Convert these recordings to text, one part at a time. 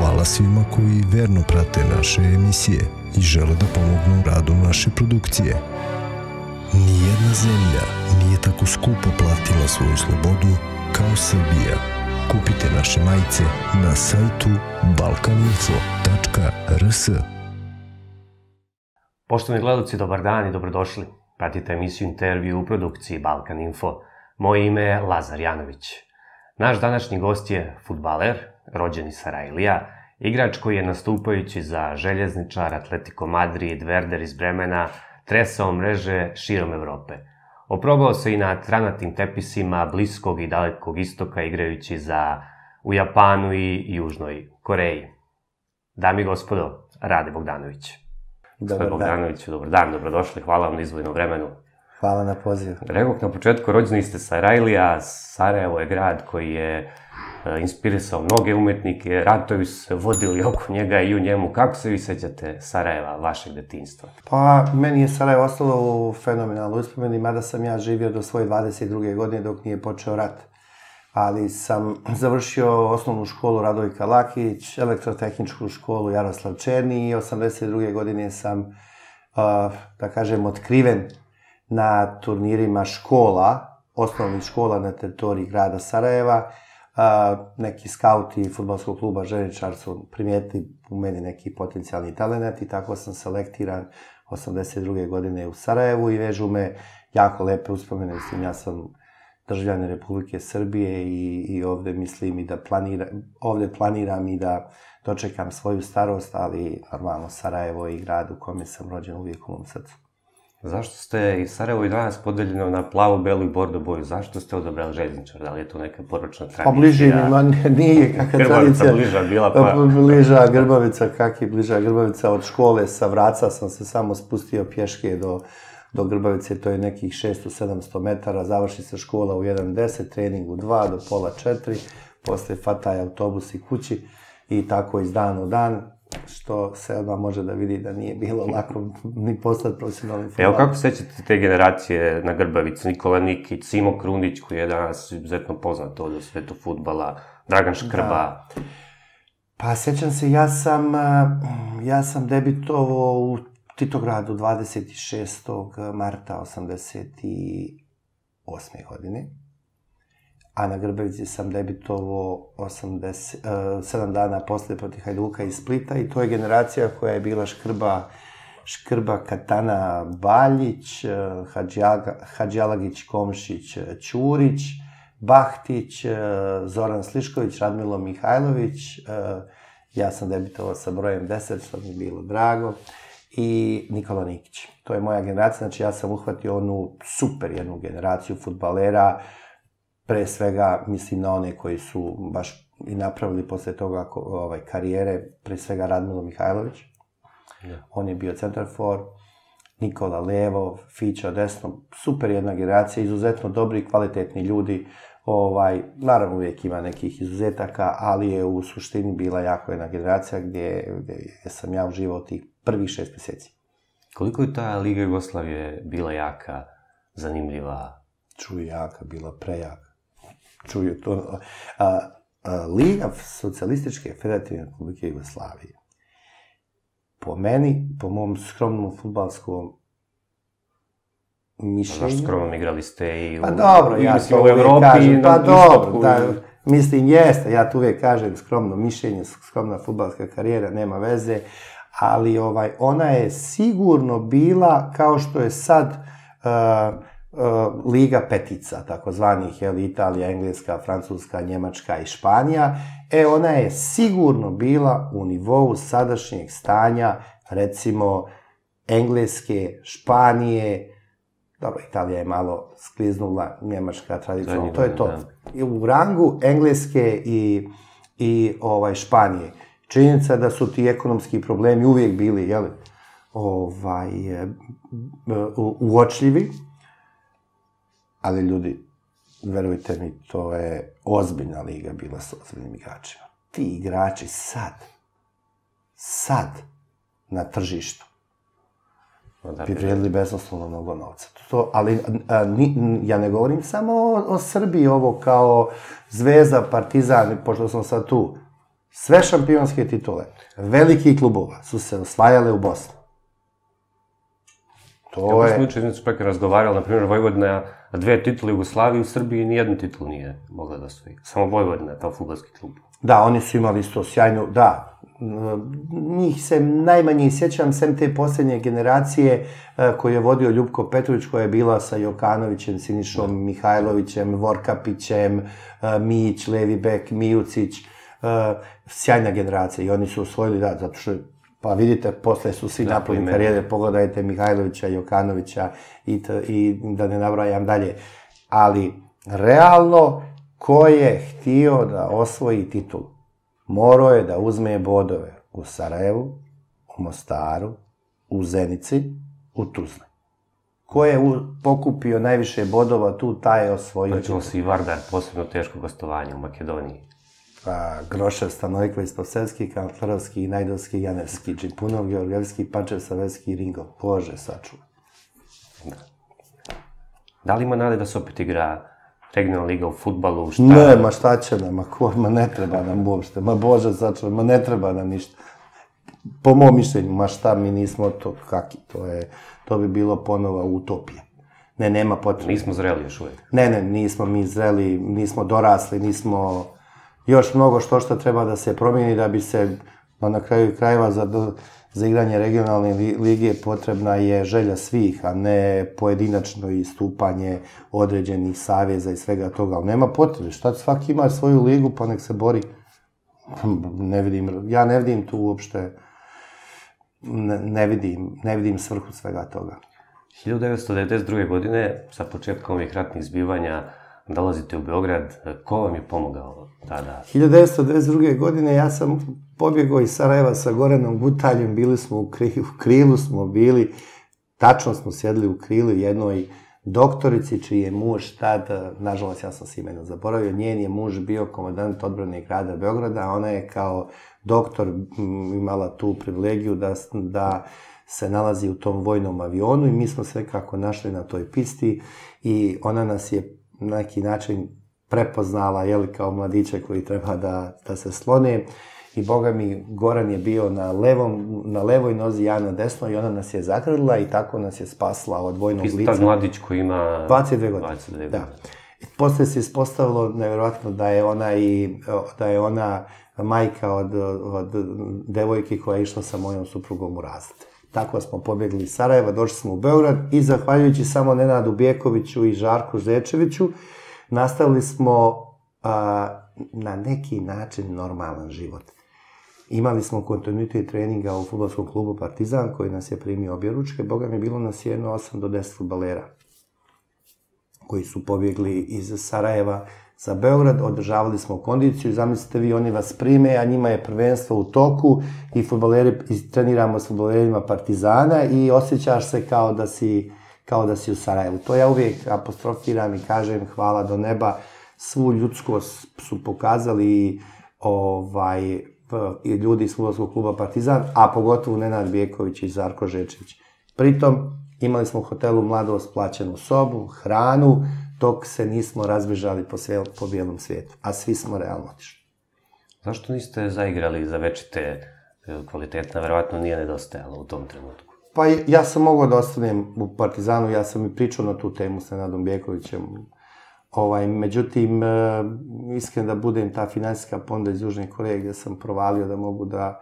Hvala svima koji verno prate naše emisije i žele da pomognu radu naše produkcije. Nijedna zemlja nije tako skupo platila svoju slobodu kao Srbija. Kupite naše majice na sajtu balkaninfo.rs Poštovani gledalci, dobar dan i dobrodošli. Pratite emisiju intervju u produkciji Balkan Info. Moje ime je Lazar Janović. Naš današnji gost je futbaler, rođen iz Sarajlija, igrač koji je nastupajući za željezničar, Atletico Madrid, Werder iz Bremena, tresao mreže širom Evrope. Oprobao se i na tranatim tepisima bliskog i dalekog istoka igrajući za u Japanu i Južnoj Koreji. Dami i gospodo, Rade Bogdanović. Dobar dan. Bogdanoviću, dobar dan, dobrodošli, hvala vam na izvojenom vremenu. Hvala na pozivu. Rekao na početku, rođeni ste Sarajlija, Sarajevo je grad koji je inspirisao mnoge umetnike, ratovi su se vodili oko njega i u njemu. Kako se vi sećate Sarajeva, vašeg detinstva? Pa, meni je Sarajevo ostalo u fenomenalnoj uspomeni, mada sam ja živio do svoje 22. godine dok nije počeo rat. Ali sam završio osnovnu školu Radojka Lakić, elektrotehničku školu Jaroslav Černi i 82. godine sam, da kažem, otkriven na turnirima škola, osnovnih škola na teritoriji grada Sarajeva. A, neki skauti futbolskog kluba Ženičar su primijetili u meni neki potencijalni talent i tako sam selektiran 82. godine u Sarajevu i vežu me jako lepe uspomene. Mislim, ja sam državljane Republike Srbije i, i ovde mislim i da planiram, ovde planiram i da dočekam svoju starost, ali normalno Sarajevo je grad u kome sam rođen uvijek u mom srcu. Zašto ste i Sarajevo i danas podeljeno na plavo, belu i bordo boju? Zašto ste odabrali željezničar? Da li je to neka poročna tradicija? Pa bliže mi, ma nije kakva Grbavica tradicija. bliža bila, pa... Bliža Grbavica, kak je bliža Grbavica od škole sa Vraca sam se samo spustio pješke do, do Grbavice, to je nekih 600-700 metara, završi se škola u 1.10, trening u 2 do pola 4, posle fataj autobus i kući i tako iz dan u dan, što se odmah može da vidi da nije bilo lako ni postati profesionalni futbol. Evo, kako sećate te generacije na Grbavici? Nikola Nikić, Simo Krunić, koji je danas izuzetno poznat ovde u svetu futbala, Dragan Škrba. Da. Pa, sećam se, ja sam, ja sam debitovao u Titogradu 26. marta 88. godine a na Grbavici sam debitovao 80, uh, 7 dana posle protiv Hajduka iz Splita i to je generacija koja je bila Škrba, Škrba Katana Baljić, uh, Hadžalagić Komšić Ćurić, Bahtić, Zoran Slišković, Radmilo Mihajlović, ja sam debitovao sa brojem 10, što mi je bilo drago, i Nikola Nikić. To je moja generacija, znači ja sam uhvatio onu super jednu generaciju futbalera, pre svega mislim na one koji su baš i napravili posle toga ovaj, karijere, pre svega Radmilo Mihajlović. Yeah. On je bio centar for, Nikola Levo, Fića desno, super jedna generacija, izuzetno dobri i kvalitetni ljudi. Ovaj, naravno uvijek ima nekih izuzetaka, ali je u suštini bila jako jedna generacija gdje, gdje sam ja uživao tih prvih šest meseci. Koliko je ta Liga Jugoslavije bila jaka, zanimljiva? Čuj, jaka, bila prejaka čuju to. A, a, Liga socijalističke federativne republike Jugoslavije, po meni, po mom skromnom futbalskom mišljenju... Zašto skromno igrali ste i u, pa dobro, ja to u Evropi kažem, i pa dobro, da, mislim, jeste, ja tu uvijek kažem skromno mišljenje, skromna futbalska karijera, nema veze, ali ovaj, ona je sigurno bila, kao što je sad, uh, Liga petica, takozvanih, je Italija, Engleska, Francuska, Njemačka i Španija, e, ona je sigurno bila u nivou sadašnjeg stanja, recimo, Engleske, Španije, dobro, Italija je malo skliznula, Njemačka tradicionalno, to je to. I u rangu Engleske i, i ovaj, Španije. Činjenica da su ti ekonomski problemi uvijek bili, jel, ovaj, uočljivi, ali ljudi, verujte mi, to je ozbiljna liga bila sa ozbiljnim igračima. Ti igrači sad, sad, na tržištu, da, bi vrijedili bezoslovno mnogo novca. To, ali a, ni, ja ne govorim samo o, o Srbiji ovo kao Zvezda, Partizan, pošto sam sad tu. Sve šampionske titule velikih klubova su se osvajale u Bosni. To Kako je... smo juče jednu spekar razgovarali, na primjer, Vojvodina dve titule Jugoslavije u Srbiji nijednu titulu nije mogla da osvoji. Samo Vojvodina, kao futbolski klub. Da, oni su imali isto sjajnu, da, njih se najmanje sjećam, sem te posljednje generacije e, koju je vodio Ljubko Petrović, koja je bila sa Jokanovićem, Sinišom Mihajlovićem, Vorkapićem, e, Mić, Levi Bek, Mijucić, e, sjajna generacija i oni su osvojili, da, zato što Pa vidite, posle su svi Da, ime. karijere, pogledajte Mihajlovića, Jokanovića i, t, i da ne nabrajam dalje. Ali, realno, ko je htio da osvoji titul, morao je da uzme bodove u Sarajevu, u Mostaru, u Zenici, u Tuzli. Ko je u, pokupio najviše bodova tu, taj je osvojio Pričamo se i Vardar, posebno teško gostovanje u Makedoniji. Pa, Grošev, Stanojković, Sposevski, Kantlarovski, Najdovski, Janevski, Džipunov, Georgijevski, Pančev, Savevski, Ringo. Bože, sačuva. Da li ima nade da se opet igra regionalna liga u futbalu? Šta? Ne, ma šta će nam, ma, ko, ma ne treba nam uopšte, ma Bože, sačuva, ma ne treba nam ništa. Po mom mišljenju, ma šta, mi nismo to, kaki, to je, to bi bilo ponova utopija. Ne, nema potrebe. Nismo zreli još uvijek. Ne, ne, nismo mi zreli, nismo dorasli, nismo... Još mnogo što što treba da se promijeni da bi se, ma na kraju krajeva za, za igranje regionalne li- lige potrebna je želja svih, a ne pojedinačno istupanje određenih saveza i svega toga. Ali nema potrebe, šta svaki ima svoju ligu pa nek se bori. Ne vidim, ja ne vidim tu uopšte, ne, ne vidim, ne vidim svrhu svega toga. 1992. godine, sa početkom ovih ratnih zbivanja, dolazite u Beograd. Ko vam je pomogao tada? 1992. godine ja sam pobjegao iz Sarajeva sa Goranom Gutaljem, bili smo u, kri, u krilu, smo bili, tačno smo sjedli u krilu jednoj doktorici čiji je muž tad, nažalost ja sam se imenom zaboravio, njen je muž bio komandant odbrane grada Beograda, a ona je kao doktor m, imala tu privilegiju da, da se nalazi u tom vojnom avionu i mi smo se kako našli na toj pisti i ona nas je na neki način prepoznala, jeli, kao mladiće koji treba da, da se slone. I boga mi, Goran je bio na, levom, na levoj nozi, ja na desnoj i ona nas je zagrlila i tako nas je spasla od vojnog lica. tad mladić koji ima... 22 godine. 22 godine. Da. Posle se ispostavilo nevjerojatno da je ona i da je ona majka od, od devojke koja je išla sa mojom suprugom u razred. Tako smo pobjegli iz Sarajeva, došli smo u Beograd i zahvaljujući samo Nenadu Bijekoviću i Žarku Zečeviću nastavili smo a, na neki način normalan život. Imali smo kontinuitet treninga u futbolskom klubu Partizan koji nas je primio obje ručke. Boga mi bilo nas jedno 8 do 10 futbalera koji su pobjegli iz Sarajeva za Beograd, održavali smo kondiciju, zamislite vi, oni vas prime, a njima je prvenstvo u toku i futbaleri, i treniramo s futbalerima Partizana i osjećaš se kao da si, kao da si u Sarajevu. To ja uvijek apostrofiram i kažem hvala do neba, svu ljudskost su pokazali ovaj, i ljudi iz futbolskog kluba Partizan, a pogotovo Nenad Bijeković i Zarko Žečević. Pritom, imali smo u hotelu Mladost plaćenu sobu, hranu, dok se nismo razbežali po, sve, po bijelom svijetu, a svi smo realno otišli. Zašto niste zaigrali za večite kvalitetna? Verovatno nije nedostajalo u tom trenutku. Pa ja sam mogao da ostanem u Partizanu, ja sam i pričao na tu temu sa Nenadom Bjekovićem. Ovaj, međutim, e, iskren da budem ta finansijska ponda iz Južne Koreje gdje sam provalio da mogu da,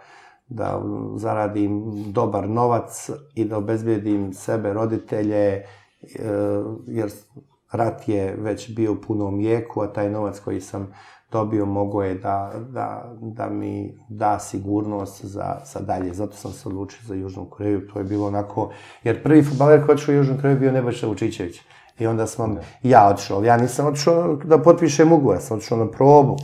da zaradim dobar novac i da obezbedim sebe, roditelje, e, jer rat je već bio u punom jeku, a taj novac koji sam dobio mogo je da, da, da mi da sigurnost za, za dalje. Zato sam se odlučio za Južnu Koreju. To je bilo onako... Jer prvi futbaler koji otišao u Južnu Koreju bio Nebojša Vučićević. I onda sam ja otišao. Ja nisam otišao da potpišem ugovor, ja sam otišao na probu.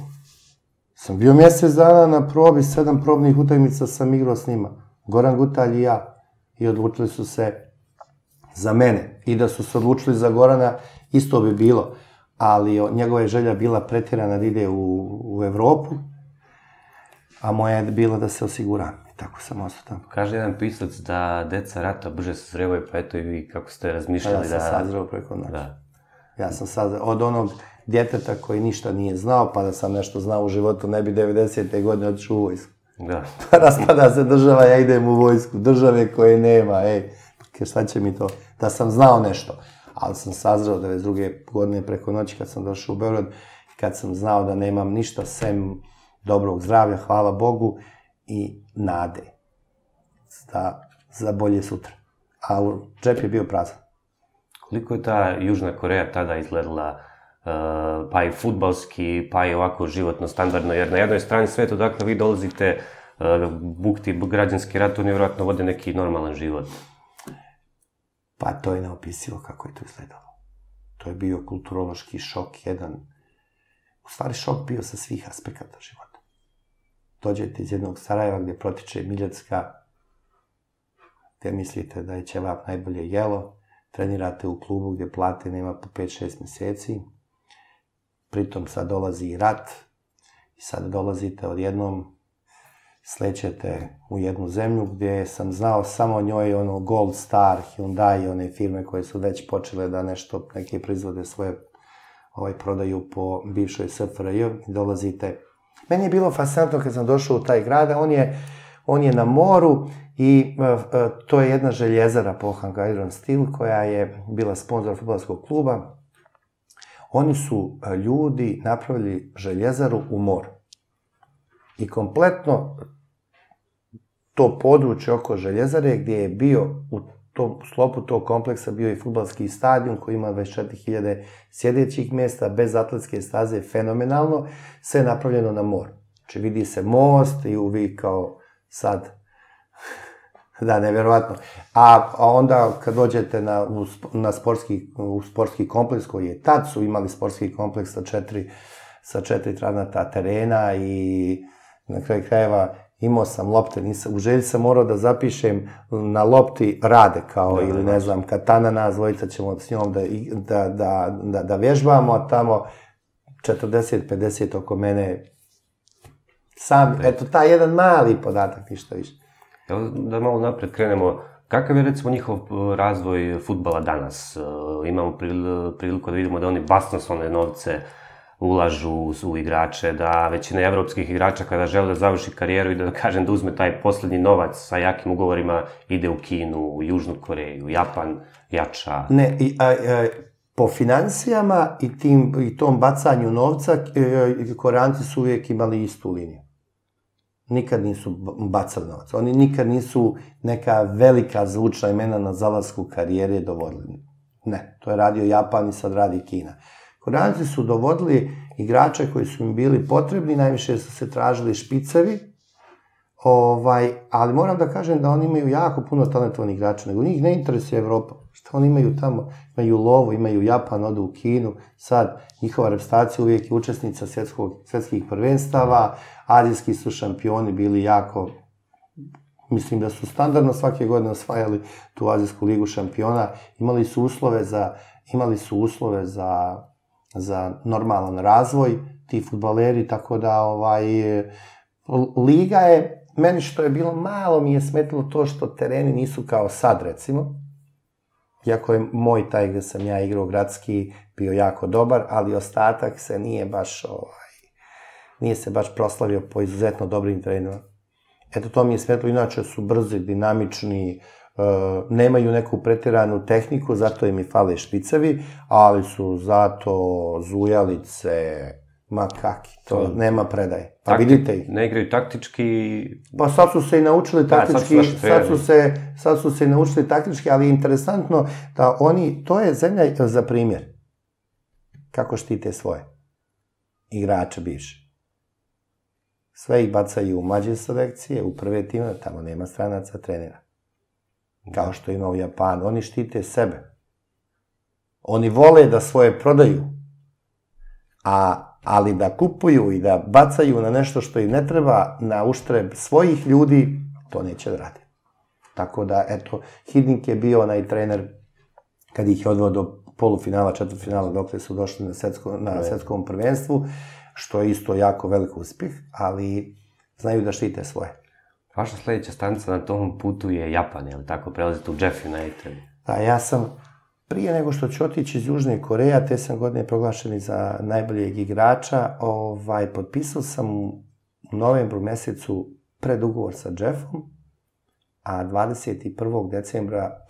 Sam bio mjesec dana na probi, sedam probnih utakmica sam igrao s njima. Goran Gutalj i ja. I odlučili su se za mene. I da su se odlučili za Gorana, isto bi bilo. Ali njegova je želja bila pretjerana da ide u, u Evropu, a moja je bila da se osiguram. I tako sam ostao tamo. Kaže jedan pisac da deca rata brže se srevaju, pa eto i vi kako ste A ja razmišljali sam da... sazreo preko noći. Da. Ja sam sad, od onog djeteta koji ništa nije znao, pa da sam nešto znao u životu, ne bi 90. godine otišao u vojsku. Da. Raspada se država, ja idem u vojsku. Države koje nema, ej, ke šta će mi to? Da sam znao nešto. Ali sam sazreo 92. godine preko noći kad sam došao u Beograd, kad sam znao da nemam ništa sem dobrog zdravlja, hvala Bogu, i nade za, za bolje sutra. A u džep je bio prazan. Koliko je ta Južna Koreja tada izgledala uh, pa i futbalski, pa i ovako životno standardno, jer na jednoj strani sveta odakle vi dolazite, uh, bukti građanski rat, oni vjerojatno vode neki normalan život. Pa to je neopisivo kako je to izgledalo. To je bio kulturološki šok, jedan, u stvari šok bio sa svih aspekata života. Dođete iz jednog Sarajeva gdje protiče Miljacka, gdje mislite da je ćevap najbolje jelo, trenirate u klubu gdje plate nema po 5-6 mjeseci, pritom sad dolazi i rat, i sad dolazite odjednom, slećete u jednu zemlju gdje sam znao samo o njoj ono Gold Star, Hyundai, one firme koje su već počele da nešto, neke proizvode svoje ovaj, prodaju po bivšoj SFRJ i dolazite. Meni je bilo fascinantno kad sam došao u taj grad, on je, on je na moru i uh, uh, to je jedna željezara Pohang Iron Steel koja je bila sponsor futbolskog kluba. Oni su uh, ljudi napravili željezaru u moru. I kompletno to područje oko željezare gdje je bio u tom slopu tog kompleksa bio i futbalski stadion koji ima 24.000 sjedećih mjesta bez atletske staze fenomenalno, sve je napravljeno na moru. Znači vidi se most i uvi kao sad Da, nevjerovatno. A, a onda kad dođete na, u, na sportski, u sportski kompleks koji je tad su imali sportski kompleks sa četiri, sa četiri travnata terena i na kraju krajeva imao sam lopte, nisam, u želji sam morao da zapišem na lopti rade kao Da, ili da, ne znam katana nas dvojica ćemo s njom da, da, da, da, da vježbamo, a tamo 40-50 oko mene sam, eto, taj jedan mali podatak, ništa više. Evo da malo napred krenemo, kakav je recimo njihov uh, razvoj futbala danas? Uh, Imamo pril- priliku da vidimo da oni basnoslovne novce ulažu u- igrače, da većina evropskih igrača kada žele da završi karijeru i da, kažem da uzme taj poslednji novac sa jakim ugovorima ide u Kinu, u Južnu Koreju, Japan jača. Ne, i, a, a, po financijama i, tim, i tom bacanju novca, e, Koreanci su uvijek imali istu liniju. Nikad nisu bacali novac. Oni nikad nisu neka velika zvučna imena na zalasku karijere dovodili. Ne, to je radio Japan i sad radi Kina. Koreanci su dovodili igrače koji su im bili potrebni, najviše su se tražili špicevi, Ovaj, ali moram da kažem da oni imaju jako puno talentovnih igrača, nego njih ne interesuje Evropa. Šta oni imaju tamo? Imaju lovu, imaju Japan, odu u Kinu, sad njihova reprezentacija uvijek je učesnica svjetskog, svjetskih prvenstava, azijski su šampioni bili jako, mislim da su standardno svake godine osvajali tu azijsku ligu šampiona, imali su uslove za, imali su uslove za, za normalan razvoj, ti futbaleri, tako da ovaj, liga je, meni što je bilo malo mi je smetilo to što tereni nisu kao sad recimo, iako je moj taj gde sam ja igrao gradski bio jako dobar, ali ostatak se nije baš ovaj, nije se baš proslavio po izuzetno dobrim terenima. Eto, to mi je smetlo, inače su brzi, dinamični, nemaju neku pretiranu tehniku, zato im i fale špicevi, ali su zato zujalice, ma kaki, to To- nema predaje. Pa Takti- vidite ih. Ne igraju taktički, Pa sad su se i naučili sad su taktički, baš sad, su se, sad su se i naučili taktički, ali je interesantno da oni, to je zemlja za primjer. Kako štite svoje igrače bivše. Sve ih bacaju u mlađe selekcije, u prve time, tamo nema stranaca trenera. Kao što ima u Japanu. Oni štite sebe. Oni vole da svoje prodaju. A, ali da kupuju i da bacaju na nešto što im ne treba na uštreb svojih ljudi, to neće da rade. Tako da, eto, Hidnik je bio onaj trener kad ih je odveo do polufinala, četvrtfinala, dokle su došli na, svetsko, na svetskom prvenstvu, što je isto jako velik uspjeh, ali znaju da štite svoje. Vaša sledeća stanica na tom putu je Japan, je li tako? Prelazite u Jeff United. Da, ja sam, prije nego što ću otići iz Južne Koreje, te sam godine proglašeni za najboljeg igrača, ovaj, potpisao sam u novembru mesecu predugovor sa Jeffom, a 21. decembra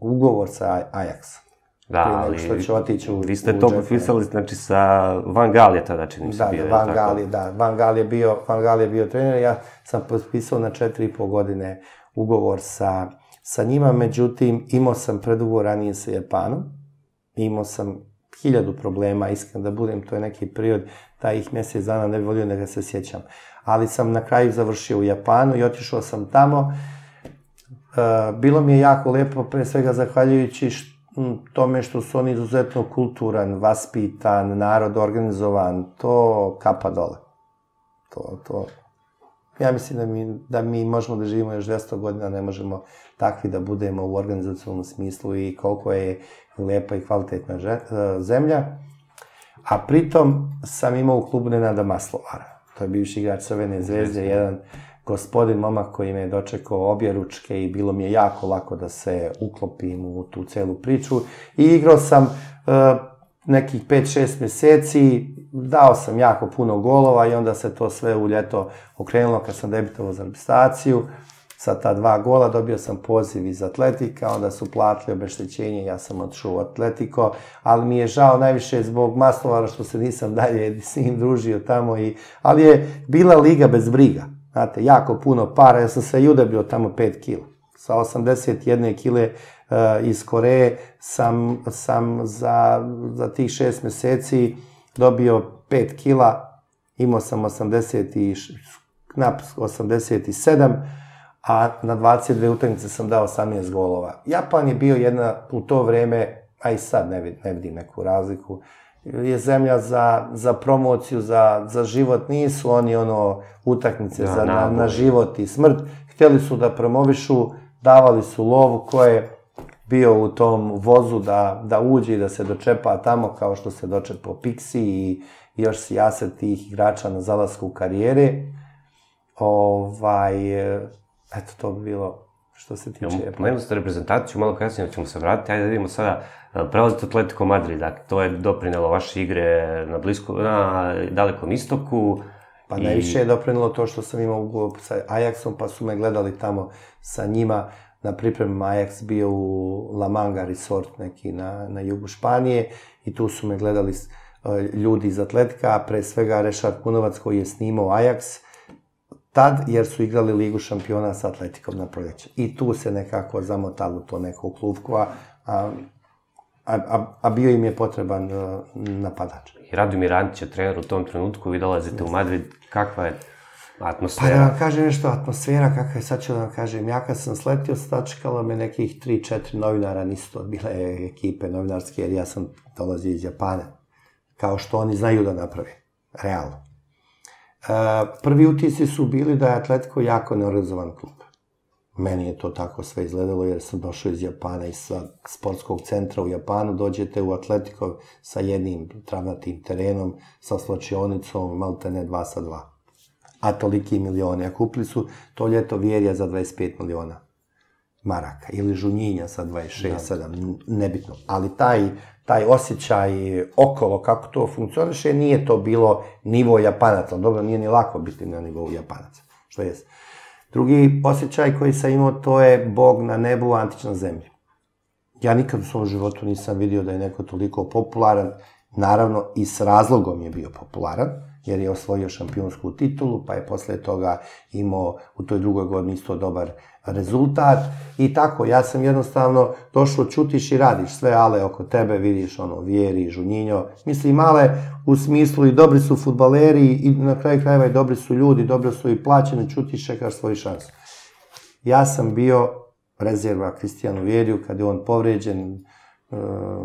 ugovor sa Ajaxom. Da, ali što će otići u, vi ste to potpisali znači sa Van Gaal je tada čini se da, bio. Da, Van Gaal je, da, Van Gaal je bio, Van Gaal je bio trener, ja sam potpisao na četiri i pol godine ugovor sa, sa njima, međutim imao sam predugovor ranije sa Japanom, imao sam hiljadu problema, iskreno da budem, to je neki period, taj ih mjesec dana ne bi volio da ga se sjećam. Ali sam na kraju završio u Japanu i otišao sam tamo. E, bilo mi je jako lepo, pre svega zahvaljujući tome što su oni izuzetno kulturan, vaspitan, narod organizovan, to kapa dole. To, to, ja mislim da mi, da mi možemo da živimo još 200 godina, ne možemo takvi da budemo u organizacijalnom smislu i koliko je lepa i kvalitetna e, zemlja. A pritom sam imao u klubu Nenada Maslovara. To je bivši igrač Crvene zvezde, jedan gospodin, momak koji me je dočekao obje ručke i bilo mi je jako lako da se uklopim u tu celu priču. I igrao sam uh, nekih 5-6 meseci, dao sam jako puno golova i onda se to sve u ljeto okrenulo kad sam debitovao za reprezentaciju. Sa ta dva gola dobio sam poziv iz Atletika, onda su platili obeštećenje, ja sam otišao u Atletiko, ali mi je žao najviše zbog Maslovara što se nisam dalje s njim družio tamo, i, ali je bila liga bez briga Znate, jako puno para, ja sam se judebio tamo 5 kila. Sa 81 kile uh, iz Koreje sam, sam za, za tih 6 meseci dobio 5 kila, imao sam 80 i, knap 87, a na 22 utakmice sam dao 18 golova. Japan je bio jedna u to vreme, a i sad ne ne vidim neku razliku, je zemlja za, za promociju, za, za život, nisu oni ono utakmice da, za, na, na život i smrt. Htjeli su da promovišu, davali su lovu ko je bio u tom vozu da, da uđe i da se dočepa tamo kao što se dočepao Pixi i još si jaset tih igrača na zalasku karijere. Ovaj, eto, to bi bilo što se tiče... Ja, pomenuli ste reprezentaciju, malo kasnije ćemo se vratiti, ajde da vidimo sada, e, prelazite Atletico Madrid, dakle, to je doprinelo vaše igre na, blisko, na dalekom istoku, Pa I... najviše je doprinilo to što sam imao ugovor sa Ajaxom, pa su me gledali tamo sa njima. Na pripremama Ajax bio u La Manga Resort neki na, na jugu Španije i tu su me gledali uh, ljudi iz Atletika, pre svega Rešar Kunovac koji je snimao Ajax tad, jer su igrali Ligu šampiona sa Atletikom na proljeće. I tu se nekako zamotalo to neko klubkova, a, a, a bio im je potreban uh, napadač. I Radomir Antić je trener u tom trenutku, vi dolazite u Madrid, kakva je atmosfera? Pa da vam kažem nešto, atmosfera kakva je, sad ću da vam kažem, ja kad sam sletio, stačkalo me nekih 3-4 novinara, nisu to bile ekipe novinarske, jer ja sam dolazio iz Japana, kao što oni znaju da naprave, realno. E, prvi utisci su bili da je Atletico jako neorganizovan klub. Meni je to tako sve izgledalo jer sam došao iz Japana i sa sportskog centra u Japanu dođete u Atletico sa jednim travnatim terenom, sa slačionicom, malte ne 2 sa 2. A toliki milioni. A kupili su to ljeto Vjerija za 25 miliona maraka ili Žunjinja sa 26, da. 7, nebitno. Ali taj taj osjećaj okolo kako to funkcioniše, nije to bilo nivo Japanaca. Dobro, nije ni lako biti na nivou Japanaca, što jest. Drugi osjećaj koji sam imao, to je Bog na nebu, antična zemlja. Ja nikad u svom životu nisam vidio da je neko toliko popularan, naravno i s razlogom je bio popularan, jer je osvojio šampionsku titulu, pa je posle toga imao u toj drugoj godini isto dobar rezultat i tako, ja sam jednostavno došlo, čutiš i radiš sve, ale oko tebe vidiš ono, Vjeri, Žunjinjo, mislim, male u smislu i dobri su futbaleri i na kraju krajeva i dobri su ljudi, dobro su i plaćeni, čutiš čekaš svoju šansu. Ja sam bio rezerva Kristijanu Vjeriju kad je on povređen,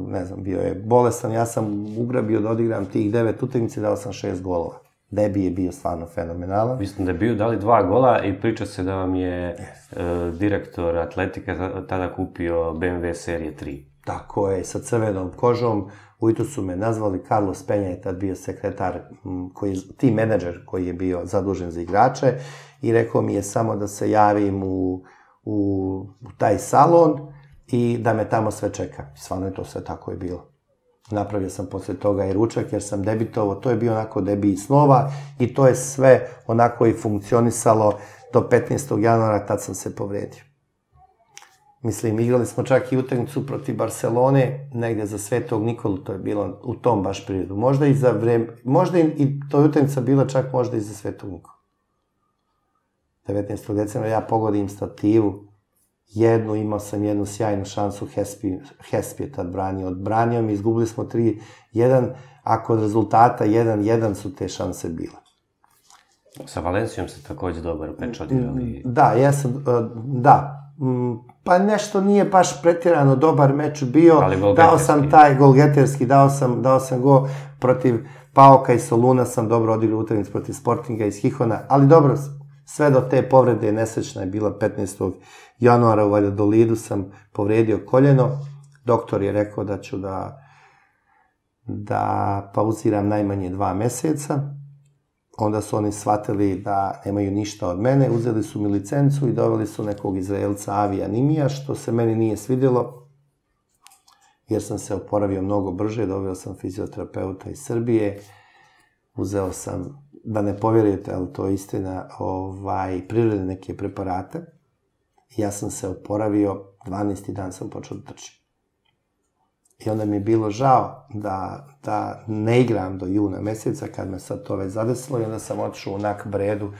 ne znam, bio je bolestan, ja sam ugrabio da odigram tih devet utakmice, dao sam šest golova. Debi je bio stvarno fenomenalan. Mislim da je bio dali dva gola i priča se da vam je yes. uh, direktor Atletika tada kupio BMW serije 3. Tako je, sa crvenom kožom. Ujutru su me nazvali, Carlos Penja je tad bio sekretar, koji je, team menadžer koji je bio zadužen za igrače i rekao mi je samo da se javim u, u, u taj salon i da me tamo sve čeka. Stvarno je to sve tako je bilo. Napravio sam posle toga i ručak jer sam debitovao, to je bio onako debi snova i to je sve onako i funkcionisalo do 15. januara, tad sam se povredio. Mislim, igrali smo čak i utakmicu protiv Barcelone, negde za Svetog Nikolu, to je bilo u tom baš periodu. Možda i za vreme, možda i, i to je utakmica bila čak možda i za Svetog Nikolu. 19. decembra ja pogodim stativu, jednu, imao sam jednu sjajnu šansu, Hespi, Hespi je tad branio, odbranio mi, izgubili smo 3-1, a kod rezultata 1-1 su te šanse bile. Sa Valencijom se takođe dobar meč odigrali. Da, ja sam, e, da, Mm, pa nešto nije baš pretjerano dobar meč bio. dao sam taj golgeterski, dao sam, dao sam go protiv Paoka i Soluna, sam dobro odigrao utakmicu protiv Sportinga iz Hihona, ali dobro, sve do te povrede nesrećna je bila 15. januara u Valjadolidu sam povredio koljeno. Doktor je rekao da ću da da pauziram najmanje dva meseca onda su oni shvatili da nemaju ništa od mene, uzeli su mi licencu i doveli su nekog Izraelca Avi Animija, što se meni nije svidjelo, jer sam se oporavio mnogo brže, doveo sam fizioterapeuta iz Srbije, uzeo sam, da ne povjerujete, ali to je istina, ovaj, prirodne neke preparate, ja sam se oporavio, 12. dan sam počeo da trčim. I onda mi je bilo žao da, da ne igram do juna meseca, kad me sad to već zadesilo i onda sam otišao u Nak Bredu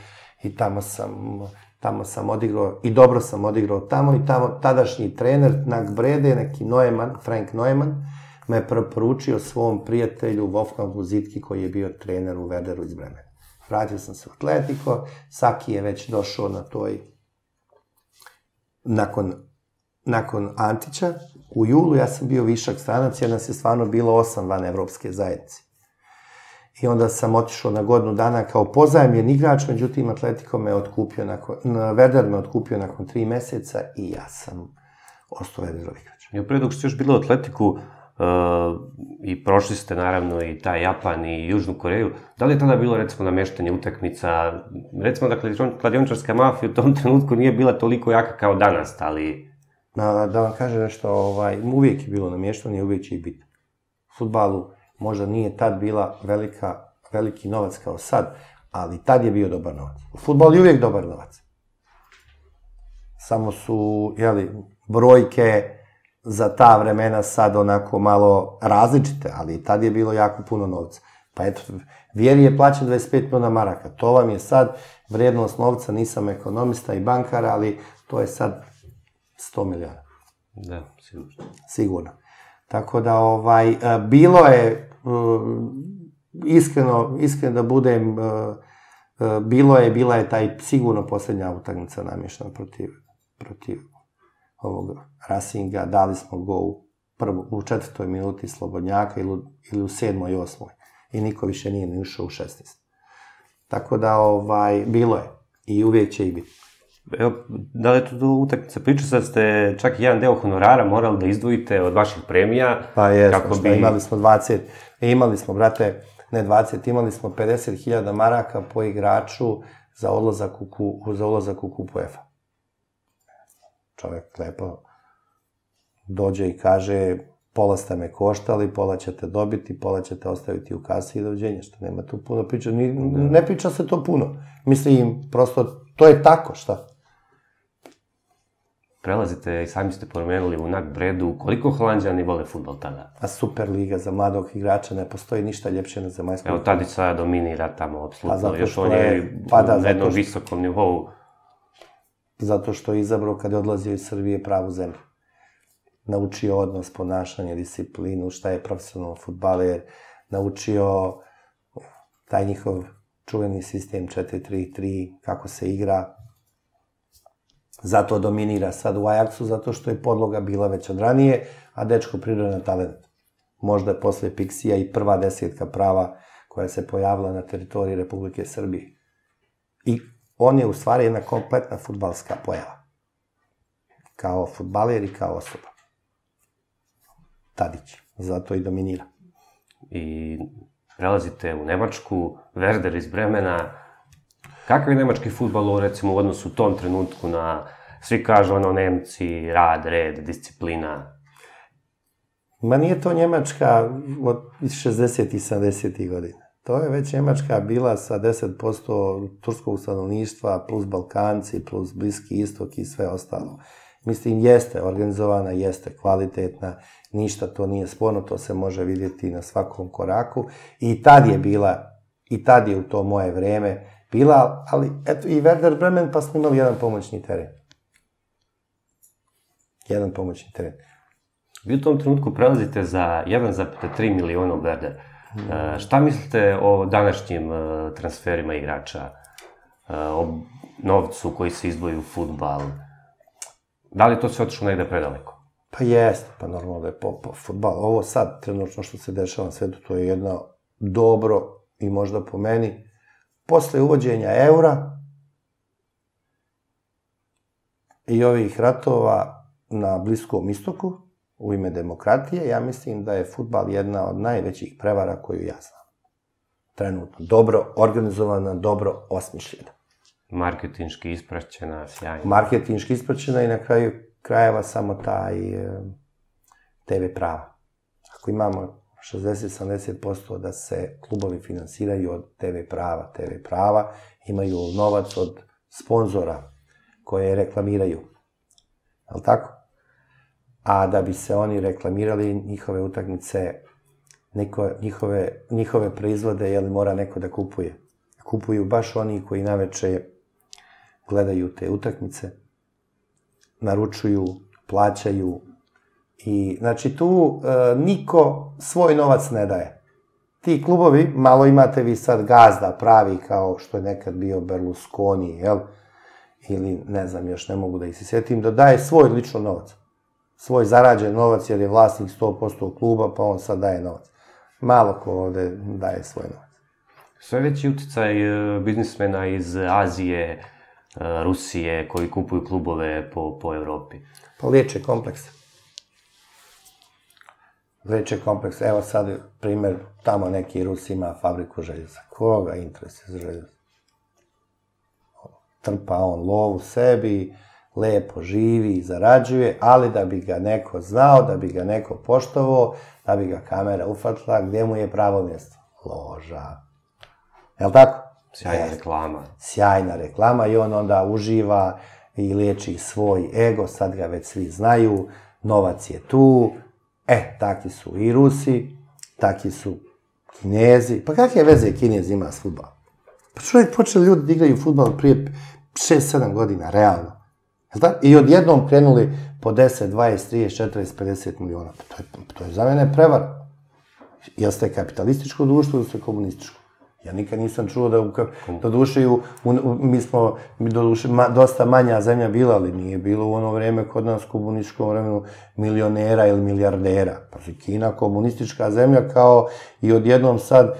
i tamo sam, tamo sam odigrao, i dobro sam odigrao tamo i tamo tadašnji trener Nak Brede, neki Neumann, Frank Neumann, me preporučio svom prijatelju Wolfgangu Zitki koji je bio trener u Werderu iz Bremena. Vratio sam se u Atletiko, Saki je već došao na toj nakon, nakon Antića, U julu ja sam bio višak stranac, jer nas je stvarno bilo osam van Evropske zajednice. I onda sam otišao na godinu dana kao pozajemljen igrač, međutim Atletico me otkupio nakon, Werder me otkupio nakon tri meseca i ja sam ostao Werderov igrač. I pre dok ste još bili u Atletiku, i prošli ste naravno i taj Japan i Južnu Koreju, da li je tada bilo recimo nameštanje utakmica, recimo da kladioničarska mafija u tom trenutku nije bila toliko jaka kao danas, ali Na, da vam kažem nešto, ovaj, uvijek je bilo namještanje uvijek će i biti. U futbalu možda nije tad bila velika, veliki novac kao sad, ali tad je bio dobar novac. U futbalu je uvijek dobar novac. Samo su, jeli, brojke za ta vremena sad onako malo različite, ali tad je bilo jako puno novca. Pa eto, Vjeri je plaćen 25 miliona maraka. To vam je sad vrijednost novca, nisam ekonomista i bankar, ali to je sad 100 miliona. Da, sigurno. Sigurno. Tako da, ovaj, e, bilo je, e, iskreno, iskreno da budem, e, bilo je, bila je taj sigurno posljednja utakmica namještena protiv, protiv ovog Rasinga, dali smo go u, prvo, u četvrtoj minuti Slobodnjaka ili, ili u sedmoj, osmoj. I niko više nije ni ušao u 16. Tako da, ovaj, bilo je. I uvijek će i biti. Evo, da li je to utakmica priča, sad ste čak i jedan deo honorara morali da izdvojite od vaših premija. Pa jesmo, kako bi... imali smo 20, e, imali smo, brate, ne 20, imali smo 50.000 maraka po igraču za odlazak u, za odlazak u kupu EFA. Čovjek lepo dođe i kaže, pola ste me koštali, pola ćete dobiti, pola ćete ostaviti u kasi i dođenje, što nema tu puno priča, ni, ne priča se to puno. Mislim, prosto, to je tako, šta? prelazite i sami ste pomenuli u Nak Bredu, koliko holandjani vole futbol tada? A super liga za mladog igrača, ne postoji ništa ljepše na zemaljskom. Evo, Tadić sada dominira tamo, apsolutno, još on je pa da, na jednom visokom nivou. Zato što je izabrao kada je odlazio iz Srbije pravu zemlju. Naučio odnos, ponašanje, disciplinu, šta je profesionalan futbaler, naučio taj njihov čuveni sistem 4-3-3, kako se igra, Zato dominira sad u Ajaxu, zato što je podloga bila već od ranije, a dečko prirodan talent. Možda je posle Pixija i prva desetka prava koja se pojavila na teritoriji Republike Srbije. I on je u stvari jedna kompletna futbalska pojava. Kao futbaler i kao osoba. Tadić. Zato i dominira. I prelazite u Nemačku, Werder iz Bremena, Kakav je nemački futbal, recimo, u odnosu u tom trenutku na Svi kažu ono Nemci, rad, red, disciplina. Ma nije to Njemačka od 60. i 70. godina. To je već Njemačka bila sa 10% turskog stanovništva, plus Balkanci, plus Bliski istok i sve ostalo. Mislim, jeste organizovana, jeste kvalitetna, ništa to nije sporno, to se može vidjeti na svakom koraku. I tad je bila, i tad je u to moje vreme bila, ali eto i Werder Bremen pa smo imali jedan pomoćni teren. Jedan pomoćni teren. Vi u tom trenutku prelazite za 1,3 miliona u Werder. E, šta mislite o današnjim e, transferima igrača? E, o novcu koji se izdvoji u futbal? Da li to se otišlo negde predaleko? Pa jeste, pa normalno da je po, po futbal. Ovo sad, trenutno što se dešava na svetu, to je jedno dobro i možda po meni, posle uvođenja eura i ovih ratova na Bliskom istoku, u ime demokratije, ja mislim da je futbal jedna od najvećih prevara koju ja znam. Trenutno. Dobro organizovana, dobro osmišljena. Marketinški ispraćena, sjajno. Marketinški ispraćena i na kraju krajeva samo taj e, TV prava. Ako imamo 60-70% da se klubovi finansiraju od TV prava, TV prava imaju novac od sponzora koje reklamiraju. Je li tako? A da bi se oni reklamirali njihove utakmice, neko, njihove, njihove proizvode, jel mora neko da kupuje. Kupuju baš oni koji naveče gledaju te utakmice, naručuju, plaćaju i znači tu e, niko svoj novac ne daje. Ti klubovi, malo imate vi sad gazda pravi kao što je nekad bio Berlusconi, jel? Ili ne znam, još ne mogu da ih se sjetim, da daje svoj lično novac svoj zarađen novac jer je vlasnik 100% kluba, pa on sad daje novac. Malo ko ovde daje svoj novac. Sve veći uticaj e, biznismena iz Azije, e, Rusije, koji kupuju klubove po, po Evropi. Pa liječe kompleks. Liječe kompleks. Evo sad, primer, tamo neki Rus ima fabriku željeza. Koga interesuje za željezo? Trpa on lovu sebi, lepo živi i zarađuje, ali da bi ga neko znao, da bi ga neko poštovao, da bi ga kamera ufatila, gde mu je pravo mjesto? Loža. Jel tako? Sjajna reklama. Sjajna reklama i on onda uživa i liječi svoj ego, sad ga već svi znaju, novac je tu, e, takvi su i Rusi, takvi su Kinezi, pa kakve veze Kinez ima s futbolom? Pa čovjek počeli ljudi da igraju futbol prije 6-7 godina, realno. I odjednom krenuli po 10, 20, 30, 40, 50 miliona. Pa to je, to je za mene prevar. Jel ste kapitalističko društvo ili ste komunističko? Ja nikad nisam čuo da, u, mi smo, dosta manja zemlja bila, ali nije bilo u ono vreme kod nas komunističkom vremenu milionera ili milijardera. Pa su Kina komunistička zemlja kao i odjednom sad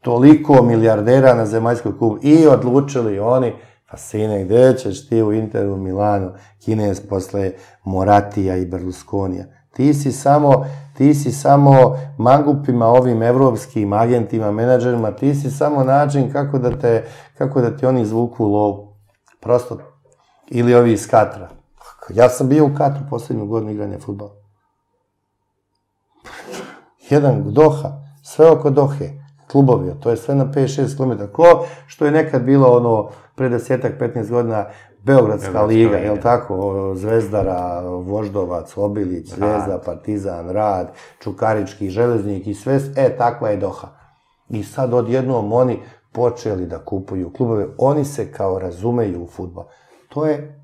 toliko milijardera na zemaljskoj kugli i odlučili oni, Pa sine, gde ćeš ti u Interu Milano, Kines posle Moratija i Berlusconija? Ti si samo, ti si samo mangupima, ovim evropskim agentima, menadžerima, ti si samo način kako da te, kako da ti oni zvuku lovu. Prosto, ili ovi iz Katra. Ja sam bio u Katru poslednju godinu igranja futbola. Jedan Doha, sve oko Dohe klubovi, to je sve na 5-6 km. Ko što je nekad bilo ono, pre desetak, 15 godina, Beogradska, Beogradska liga, je li tako? Zvezdara, Voždovac, Obilić, Zvezda, Partizan, Rad, Čukarički, Železnik i sve, e, takva je Doha. I sad odjednom oni počeli da kupuju klubove, oni se kao razumeju u futbol. To je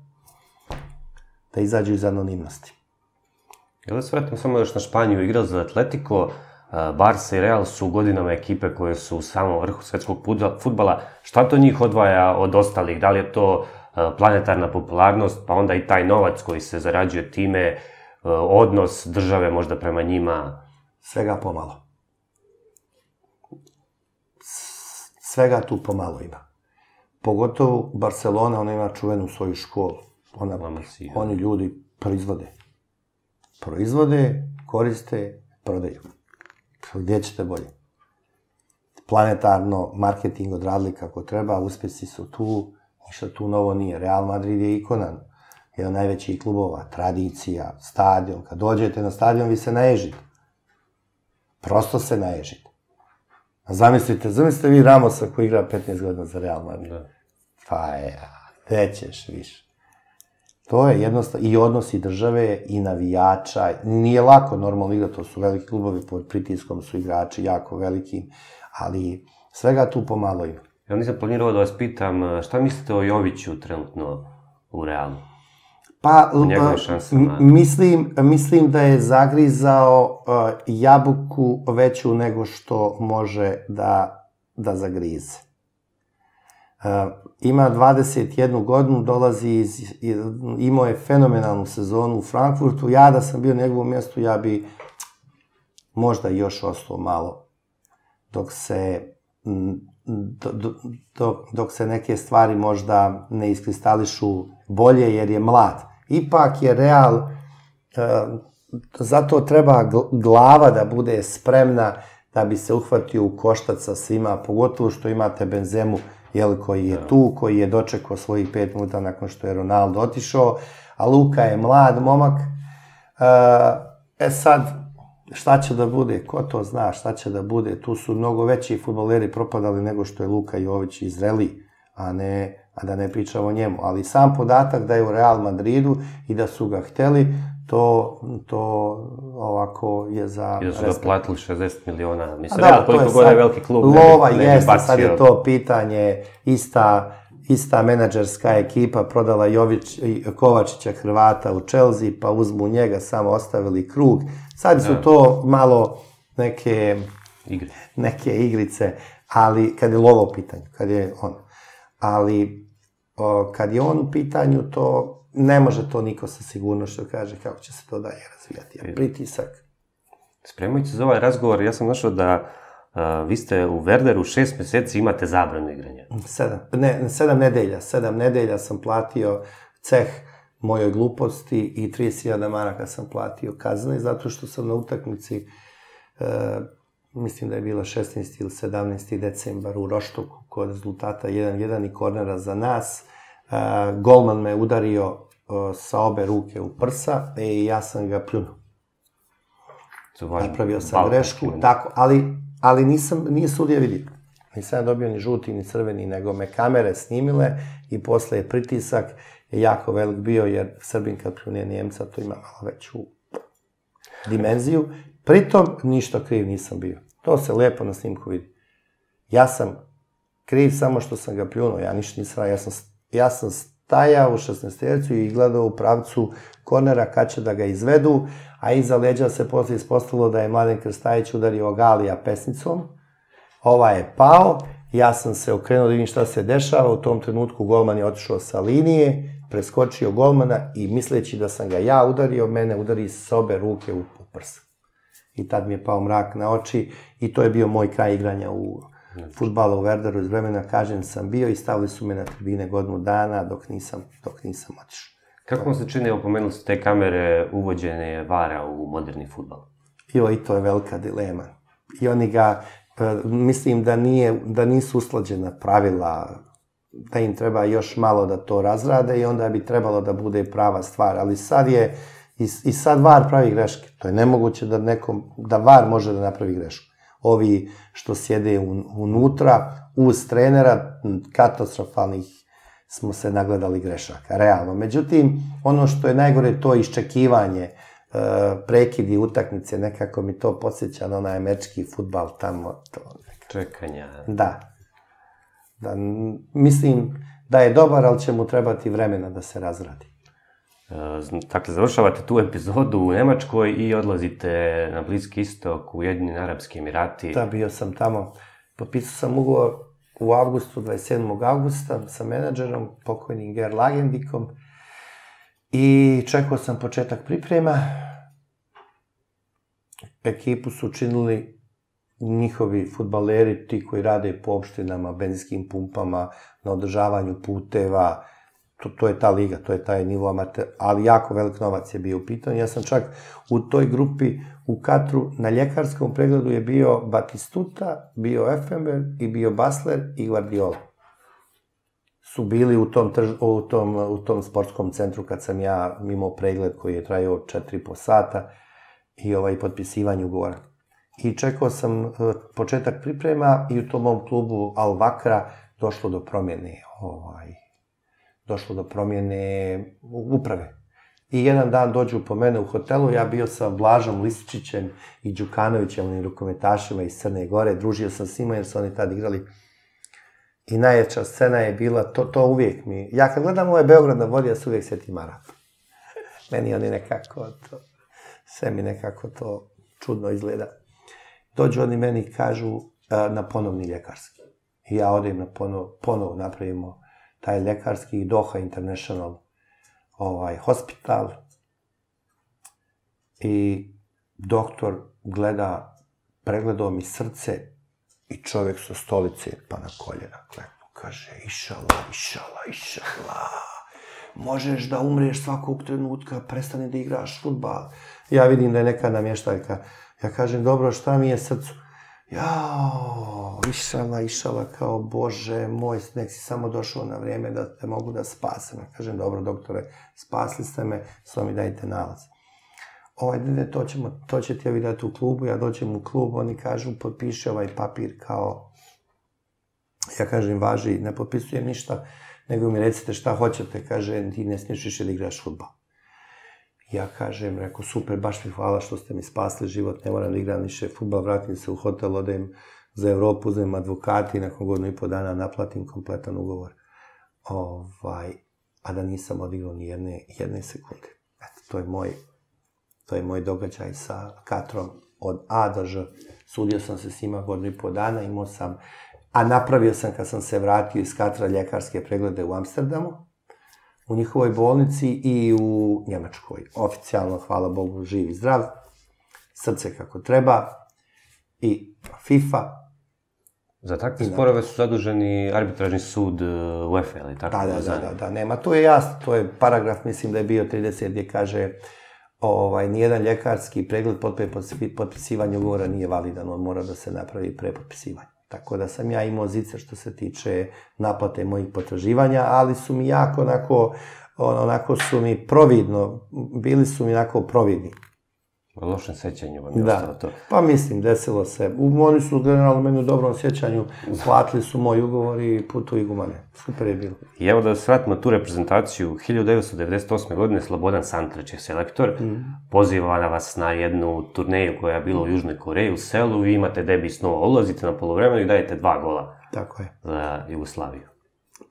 da izađu iz anonimnosti. Jel da se vratim samo još na Španiju, igrao za Atletico, Barca i Real su godinama ekipe koje su u samom vrhu svetskog futbala. Šta to njih odvaja od ostalih? Da li je to planetarna popularnost, pa onda i taj novac koji se zarađuje time, odnos države možda prema njima? Svega pomalo. Svega tu pomalo ima. Pogotovo Barcelona, ona ima čuvenu svoju školu. Ona, oni ljudi proizvode. Proizvode, koriste, prodaju. Gdje ćete bolje? Planetarno, marketing odradili kako treba, uspjesi su tu, ništa tu novo nije. Real Madrid je ikona. jedan od najvećih klubova, tradicija, stadion. Kad dođete na stadion, vi se naježite. Prosto se naježite. A zamislite, zamislite vi Ramosa koji igra 15 godina za Real Madrid. Da. Pa je, gde ćeš više? To je jednostavno, i odnosi države, i navijača. Nije lako normalno igrati, to su veliki klubovi, pod pritiskom su igrači jako veliki, ali svega tu pomalo ima. Ja nisam planirao da vas pitam, šta mislite o Joviću trenutno u Realu? Pa, mislim, mislim da je zagrizao uh, jabuku veću nego što može da, da zagrize. Uh, ima 21 godinu, dolazi iz, imao je fenomenalnu sezonu u Frankfurtu. Ja da sam bio na njegovom mjestu, ja bi možda još ostao malo dok se m, do, do, dok, dok se neke stvari možda ne iskristališu bolje jer je mlad. Ipak je Real e, zato treba gl- glava da bude spremna da bi se uhvatio u koštac sa svima, pogotovo što imate Benzemu jel, koji je tu, koji je dočekao svojih pet minuta nakon što je Ronaldo otišao, a Luka je mlad momak. E, e sad, šta će da bude, ko to zna, šta će da bude, tu su mnogo veći futboleri propadali nego što je Luka Jović iz Reli, a ne a da ne pričamo o njemu. Ali sam podatak da je u Real Madridu i da su ga hteli, to, to ovako je za... I da su ga platili 60 miliona. Mislim, da, Real, to koliko je god je veliki klub, ne bi- Lova ne bi jeste, bacio. sad je to pitanje, ista, ista menadžerska ekipa prodala Jović, Kovačića Hrvata u Chelsea, pa uzmu njega, samo ostavili krug. Sad su Da. to malo neke, Igre. neke igrice, ali kad je Lova u pitanju, kad je on. Ali kad je on u pitanju, to ne može to niko sa sigurnošću kaže kako će se to dalje razvijati. A pritisak, Spremajući se za ovaj razgovor, ja sam našao da a, vi ste u Werderu šest meseci imate zabranu igranja. Sedam, ne, sedam nedelja. Sedam nedelja sam platio ceh mojoj gluposti i 30.000 maraka sam platio kazne zato što sam na utakmici e, mislim da je bila 16. ili 17. decembar u Roštoku kod rezultata 1-1 i kornera za nas. E, golman me udario e, sa obe ruke u prsa i ja sam ga pljunuo. Napravio sam grešku, tako, ali, ali nisam, nije sudija vidio. Nisam ja dobio ni žuti, ni crveni, nego me kamere snimile i posle je pritisak je jako velik bio, jer Srbin kad pljune Njemca, to ima malo veću dimenziju. Pritom, ništa kriv nisam bio. To se lepo na snimku vidi. Ja sam kriv samo što sam ga pljunuo, ja ništa nisam, ja sam, ja sam stajao u 16 i gledao u pravcu kornera kad će da ga izvedu, a iza leđa se posle ispostavilo da je Mladen Krstajić udario Galija pesnicom, ova je pao, ja sam se okrenuo da vidim šta se dešava, u tom trenutku golman je otišao sa linije, preskočio golmana i misleći da sam ga ja udario, mene udari s obe ruke u, u prsa. I tad mi je pao mrak na oči i to je bio moj kraj igranja u futbala u Werderu iz vremena, kažem sam bio i stavili su me na tribine godinu dana dok nisam, dok nisam otišao. Kako vam se čini, evo pomenuli ste te kamere uvođene vara u moderni futbal? Jo, i to je velika dilema. I oni ga, e, mislim da, nije, da nisu usklađena pravila, da im treba još malo da to razrade i onda bi trebalo da bude prava stvar. Ali sad je, i, i sad VAR pravi greške. To je nemoguće da nekom, da VAR može da napravi grešku. Ovi što sjede un, unutra, uz trenera, katastrofalnih smo se nagledali grešaka, realno. Međutim, ono što je najgore, to iščekivanje, e, prekidi utakmice, nekako mi to podsjeća na onaj američki futbal tamo. To, Čekanja. da. da. Mislim da je dobar, ali će mu trebati vremena da se razradi. Dakle, završavate tu epizodu u Nemačkoj i odlazite na Bliski istok, u Ujedinjeni Arapski Emirati. Da, bio sam tamo. Potpisao sam ugovor u avgustu, 27. augusta, sa menadžerom, pokojnim Ger Lagendikom. I čekao sam početak priprema. Ekipu su činili njihovi futbaleri, ti koji rade po opštinama, benzinskim pumpama, na održavanju puteva, to, to je ta liga, to je taj nivo amater, ali jako velik novac je bio u pitanju. Ja sam čak u toj grupi u Katru na ljekarskom pregledu je bio Batistuta, bio Efember i bio Basler i Guardiola. su bili u tom, trž, u tom, u tom sportskom centru kad sam ja imao pregled koji je trajao 4,5 sata i ovaj potpisivanje ugovora. I čekao sam uh, početak priprema i u tom mom klubu Al Vakra došlo do promjene ovaj, došlo do promjene uprave. I jedan dan dođu po mene u hotelu, ja bio sa Blažom Lističićem i Đukanovićem, onim rukometašima iz Crne Gore, družio sam s njima jer su oni tad igrali. I najjača scena je bila, to, to uvijek mi, ja kad gledam ovaj Beograd na vodi, ja se uvijek sjetim Arap. Meni oni nekako to, sve mi nekako to čudno izgleda. Dođu oni meni i kažu na ponovni ljekarski. I ja odem na ponov, ponovo napravimo taj ljekarski Doha International ovaj, hospital i doktor gleda, pregledao mi srce i čovjek sa stolice pa na koljena kleknu. Kaže, išala, išala, išala. Možeš da umreš svakog trenutka, prestani da igraš futbal. Ja vidim da je neka namještaljka. Ja kažem, dobro, šta mi je srcu? Jao, išala, išala, kao, bože moj, nek si samo došao na vrijeme da te mogu da spasem. Kažem, dobro, doktore, spasli ste me, samo mi dajte nalaz. Ovaj, dede, to, ćemo, to ćete ja vidjeti u klubu, ja dođem u klub, oni kažu, potpiši ovaj papir kao, ja kažem, važi, ne potpisujem ništa, nego mi recite šta hoćete, kaže, ti ne smiješ više da igraš futbal. Ja kažem, rekao, super, baš mi hvala što ste mi spasli život, ne moram da igram više futbal, vratim se u hotel, odem za Evropu, uzmem advokati i nakon godinu i po dana naplatim kompletan ugovor. Ovaj, a da nisam odigrao ni jedne, jedne sekunde. Eto, to je moj, to je moj događaj sa Katrom od A do Ž. Sudio sam se s njima godinu i po dana, imao sam, a napravio sam kad sam se vratio iz Katra ljekarske preglede u Amsterdamu, u njihovoj bolnici i u Njemačkoj. Oficijalno, hvala Bogu, živ i zdrav, srce kako treba i FIFA. Za takve sporove su zaduženi arbitražni sud uh, UEFA, ali tako? Da, da, da, da, da, nema. To je jasno, to je paragraf, mislim da je bio 30, gdje kaže ovaj, nijedan ljekarski pregled potpisivanja ugovora nije validan, on mora da se napravi pre potpisivanja. Tako da sam ja imao zice što se tiče naplate mojih potraživanja, ali su mi jako onako, onako su mi providno, bili su mi onako providni. Lošem sećanju vam je da. to. Pa mislim, desilo se. U, oni su generalno meni u dobrom sjećanju, platili su moj ugovor i putu i gumane. Super je bilo. I evo da se vratimo tu reprezentaciju. 1998. godine Slobodan Santrać je selektor. Mm. Poziva vas na jednu turneju koja je bila u Južnoj Koreji, u selu. Vi imate debi snova. Ulazite na polovremenu i dajete dva gola. Tako je. Za Jugoslaviju.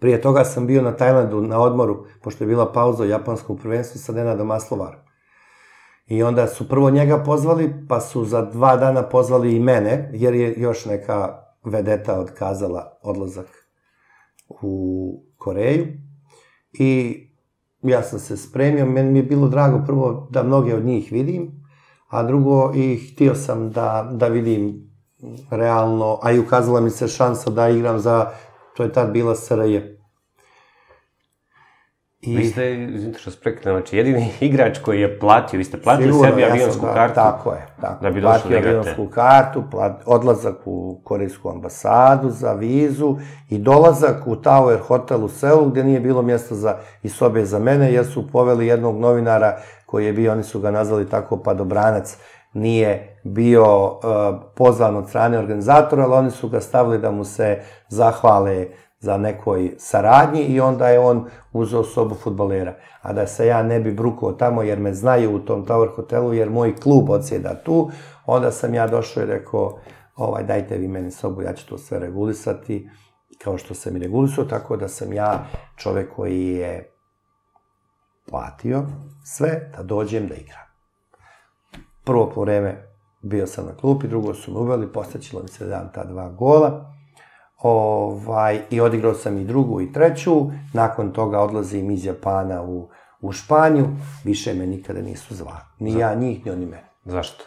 Prije toga sam bio na Tajlandu na odmoru, pošto je bila pauza u japanskom prvenstvu sa Nenadom Maslovarom. I onda su prvo njega pozvali, pa su za dva dana pozvali i mene, jer je još neka vedeta odkazala odlazak u Koreju. I ja sam se spremio, meni mi je bilo drago prvo da mnoge od njih vidim, a drugo i htio sam da, da vidim realno, a i ukazala mi se šansa da igram za, to je tad bila SRJ. I... Vi ste, izvinite što sprekne, znači jedini igrač koji je platio, vi ste platili Sigurno, sebi avionsku ja kartu. Tako je, tako. Da bi došli da igrate. avionsku kartu, plat, odlazak u Korejsku ambasadu za vizu i dolazak u Tower Hotel u selu gdje nije bilo mjesta za, i sobe za mene, jer su poveli jednog novinara koji je bio, oni su ga nazvali tako padobranac, nije bio uh, pozvan od strane organizatora, ali oni su ga stavili da mu se zahvale za nekoj saradnji i onda je on uzeo sobu futbolera. A da se ja ne bi brukao tamo jer me znaju u tom Tower hotelu jer moj klub odsjeda tu, onda sam ja došao i rekao ovaj, dajte vi meni sobu, ja ću to sve regulisati kao što sam i regulisao, tako da sam ja čovek koji je platio sve da dođem da igram. Prvo po vreme bio sam na klupi, drugo su me uveli, postaćilo mi se da dam ta dva gola. Ovaj, I odigrao sam i drugu i treću, nakon toga odlazim iz Japana u, u Španju, više me nikada nisu zvali. Ni Zašto? ja njih, ni oni mene. Zašto?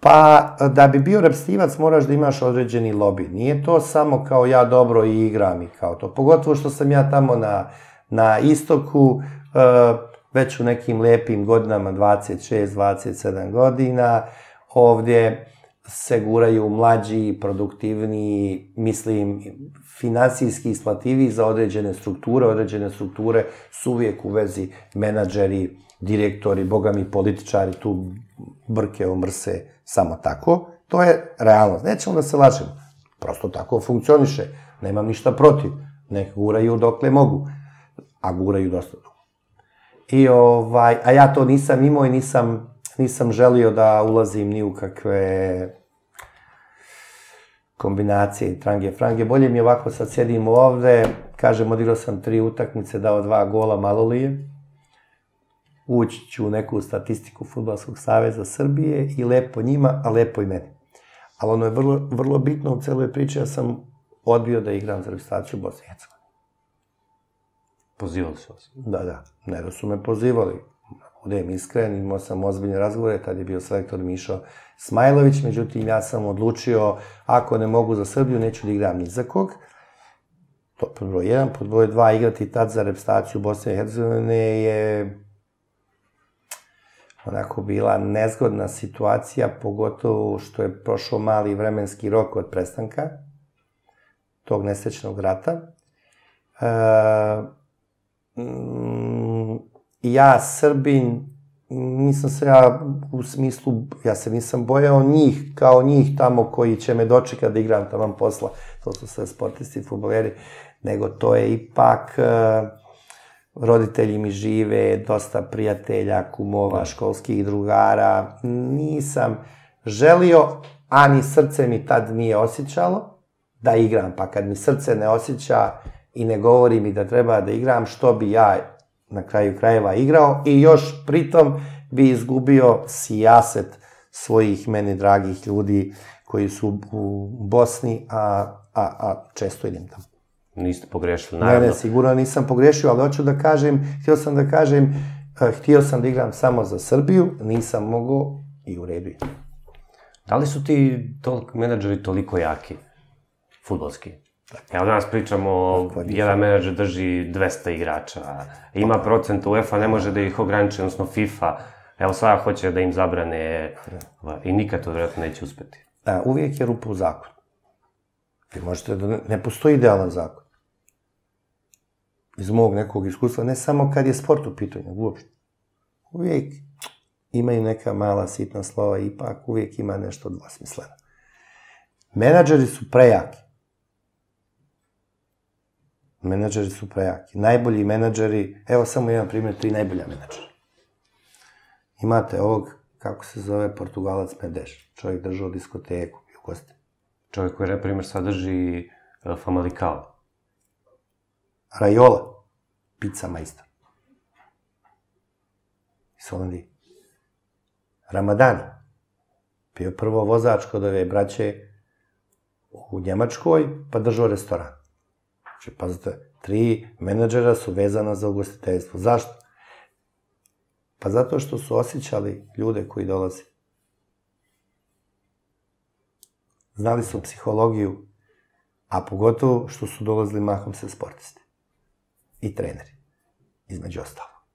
Pa, da bi bio repstivac moraš da imaš određeni lobby. Nije to samo kao ja dobro i igram i kao to. Pogotovo što sam ja tamo na, na istoku, uh, već u nekim lepim godinama, 26, 27 godina, ovdje se guraju mlađi, produktivniji, mislim, finansijski isplativi za određene strukture. Određene strukture su uvijek u vezi menadžeri, direktori, boga mi političari, tu brke omrse samo tako. To je realnost. Nećemo da se lažemo. Prosto tako funkcioniše. Nemam ništa protiv. Nek guraju dokle mogu. A guraju dosta dugo. I ovaj, a ja to nisam imao i nisam, nisam želio da ulazim ni u kakve kombinacije trange frange. Bolje mi je ovako sad sedim ovde, kažem, odigrao sam tri utakmice, dao dva gola, malo li je. Ući ću u neku statistiku Futbalskog saveza Srbije i lepo njima, a lepo i meni. Ali ono je vrlo, vrlo bitno u celoj priči, ja sam odbio da igram za registraciju Bosne i Hercegovine. Pozivali su vas. Da, da. Ne da su me pozivali. Budem iskren, imao sam ozbiljne razgovore, tad je bio selektor Mišo Smajlović, međutim ja sam odlučio, ako ne mogu za Srbiju, neću da igram ni za kog. To pod broj 1, pod broj 2, igrati tad za reprezentaciju Bosne i Hercegovine je onako bila nezgodna situacija, pogotovo što je prošao mali vremenski rok od prestanka tog nesrećnog rata. E, mm, ja, Srbin, nisam se ja u smislu, ja se nisam bojao njih, kao njih tamo koji će me dočekati da igram tamo posla, to su sve sportisti, futboleri, nego to je ipak, uh, roditelji mi žive, dosta prijatelja, kumova, školskih drugara, nisam želio, a ni srce mi tad nije osjećalo da igram, pa kad mi srce ne osjeća i ne govori mi da treba da igram, što bi ja na kraju krajeva igrao i još pritom bi izgubio sijaset svojih meni dragih ljudi koji su u Bosni, a, a, a često idem tamo. Niste pogrešili, naravno. Ne, ne, sigurno nisam pogrešio, ali hoću da kažem, htio sam da kažem, eh, htio sam da igram samo za Srbiju, nisam mogao i u redu. Da li su ti tol menadžeri toliko jaki, futbolski? Evo danas pričamo, jedan menadžer drži 200 igrača, ima procent UEFA, ne može da ih ograniči, odnosno FIFA, evo sada hoće da im zabrane i nikad to vjerojatno neće uspeti. A, uvijek je rupa u zakonu. Vi možete da ne, ne postoji idealan zakon. Iz mog nekog iskustva, ne samo kad je sport u pitanju, uopšte. Uvijek imaju neka mala sitna slova, ipak uvijek ima nešto dvosmisleno. Menadžeri su prejaki. Menadžeri su prejaki. Najbolji menadžeri, evo samo jedan primjer, tri najbolja menadžera. Imate ovog, kako se zove, Portugalac Medeš. Čovjek držao diskoteku i ugosti. Čovjek koji, na primjer, sadrži uh, Famalicao. Rajola, pizza majstor. Iz Holandije. Ramadani, bio prvo vozač kod ove braće u Njemačkoj, pa držao restoran. Znači, pazite, tri menadžera su vezana za ugostiteljstvo. Zašto? Pa zato što su osjećali ljude koji dolaze. Znali su psihologiju, a pogotovo što su dolazili mahom se sportisti. I treneri, između ostalo.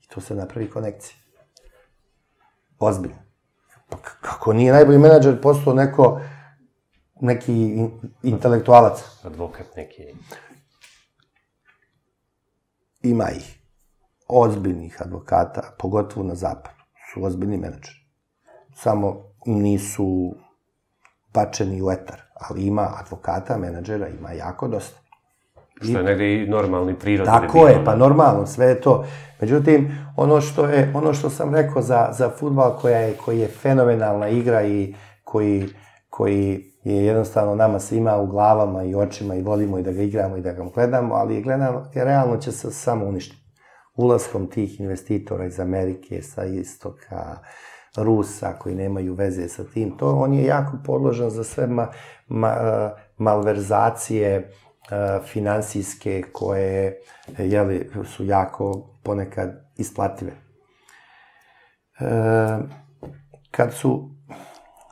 I tu se napravi konekcija. Ozbiljno. Pa kako nije najbolji menadžer postao neko, neki intelektualac? Advokat neki. Ima ih. Ozbiljnih advokata, pogotovo na zapadu. Su ozbiljni menadžeri. Samo nisu bačeni u etar. Ali ima advokata, menadžera, ima jako dosta. Što je negde i normalni prirod. Tako je, pa normalno, sve je to. Međutim, ono što je, ono što sam rekao za, za futbal koja je, koji je fenomenalna igra i koji, koji je jednostavno nama svima u glavama i očima i volimo i da ga igramo i da ga gledamo, ali gledamo, realno će se samo uništiti. Ulaskom tih investitora iz Amerike, sa istoka, Rusa koji nemaju veze sa tim, to on je jako podložan za sve ma, ma, malverzacije finansijske koje jeli, su jako ponekad isplative. E, kad su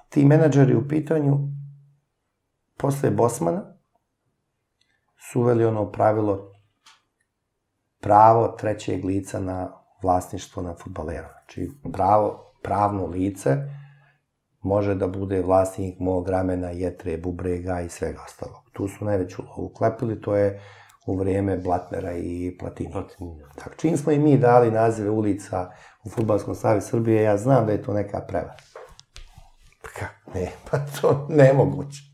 ti menadžeri u pitanju, posle Bosmana su uveli ono pravilo pravo trećeg lica na vlasništvo na futbalera. Znači, pravo, pravno lice može da bude vlasnik mog ramena, jetre, bubrega i svega ostalog. Tu su najveću lovu klepili, to je u vrijeme Blatnera i Platini. Platini. Tako, čim smo i mi dali nazive ulica u Futbalskom stavi Srbije, ja znam da je to neka prevara. Pa? Ne, pa to nemoguće.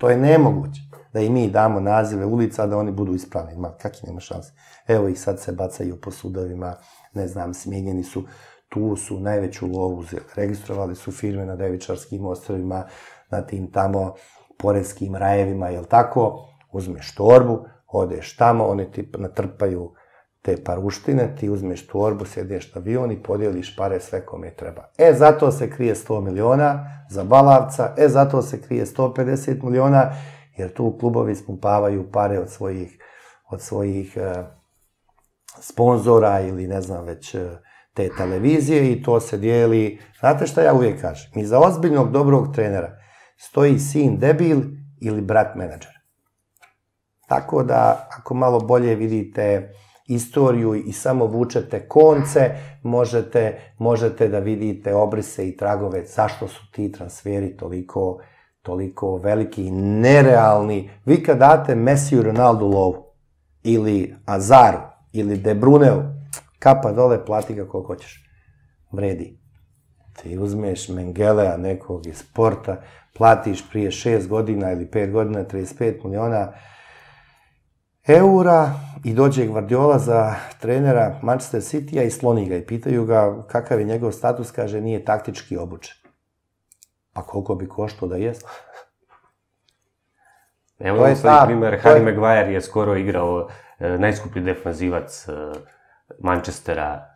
To je nemoguće. Da i mi damo nazive ulica, da oni budu ispravni. Ma, kakvi nema šanse. Evo ih sad se bacaju po sudovima, ne znam, smijenjeni su tu su najveću lovu. Registrovali su firme na Devičarskim ostrovima, na tim tamo poreskim rajevima, jel tako? Uzmeš torbu, odeš tamo, oni ti natrpaju te paruštine, ti uzmeš torbu, sjedeš na avion i podijeliš pare sve kome treba. E, zato se krije 100 miliona za Balavca, e, zato se krije 150 miliona, jer tu klubovi spumpavaju pare od svojih, od svojih uh, sponzora ili ne znam već uh, te televizije i to se dijeli. Znate šta ja uvijek kažem? Mi za ozbiljnog, dobrog trenera stoji sin debil ili brat menadžer. Tako da, ako malo bolje vidite istoriju i samo vučete konce, možete, možete da vidite obrise i tragove zašto su ti transferi toliko, toliko veliki i nerealni. Vi kad date Messi i Ronaldo lovu, ili Azaru, ili De Bruneu, kapa dole, plati ga koliko hoćeš. Vredi. Ti uzmeš Mengelea nekog iz sporta, platiš prije 6 godina ili 5 godina 35 miliona eura i dođe Guardiola za trenera Manchester City-a i sloni ga i pitaju ga kakav je njegov status, kaže nije taktički obučen. Pa koliko bi koštao da jest? Evo to je taj primer, Harry je... Maguire je skoro igrao e, najskuplji defanzivac e, Manchestera.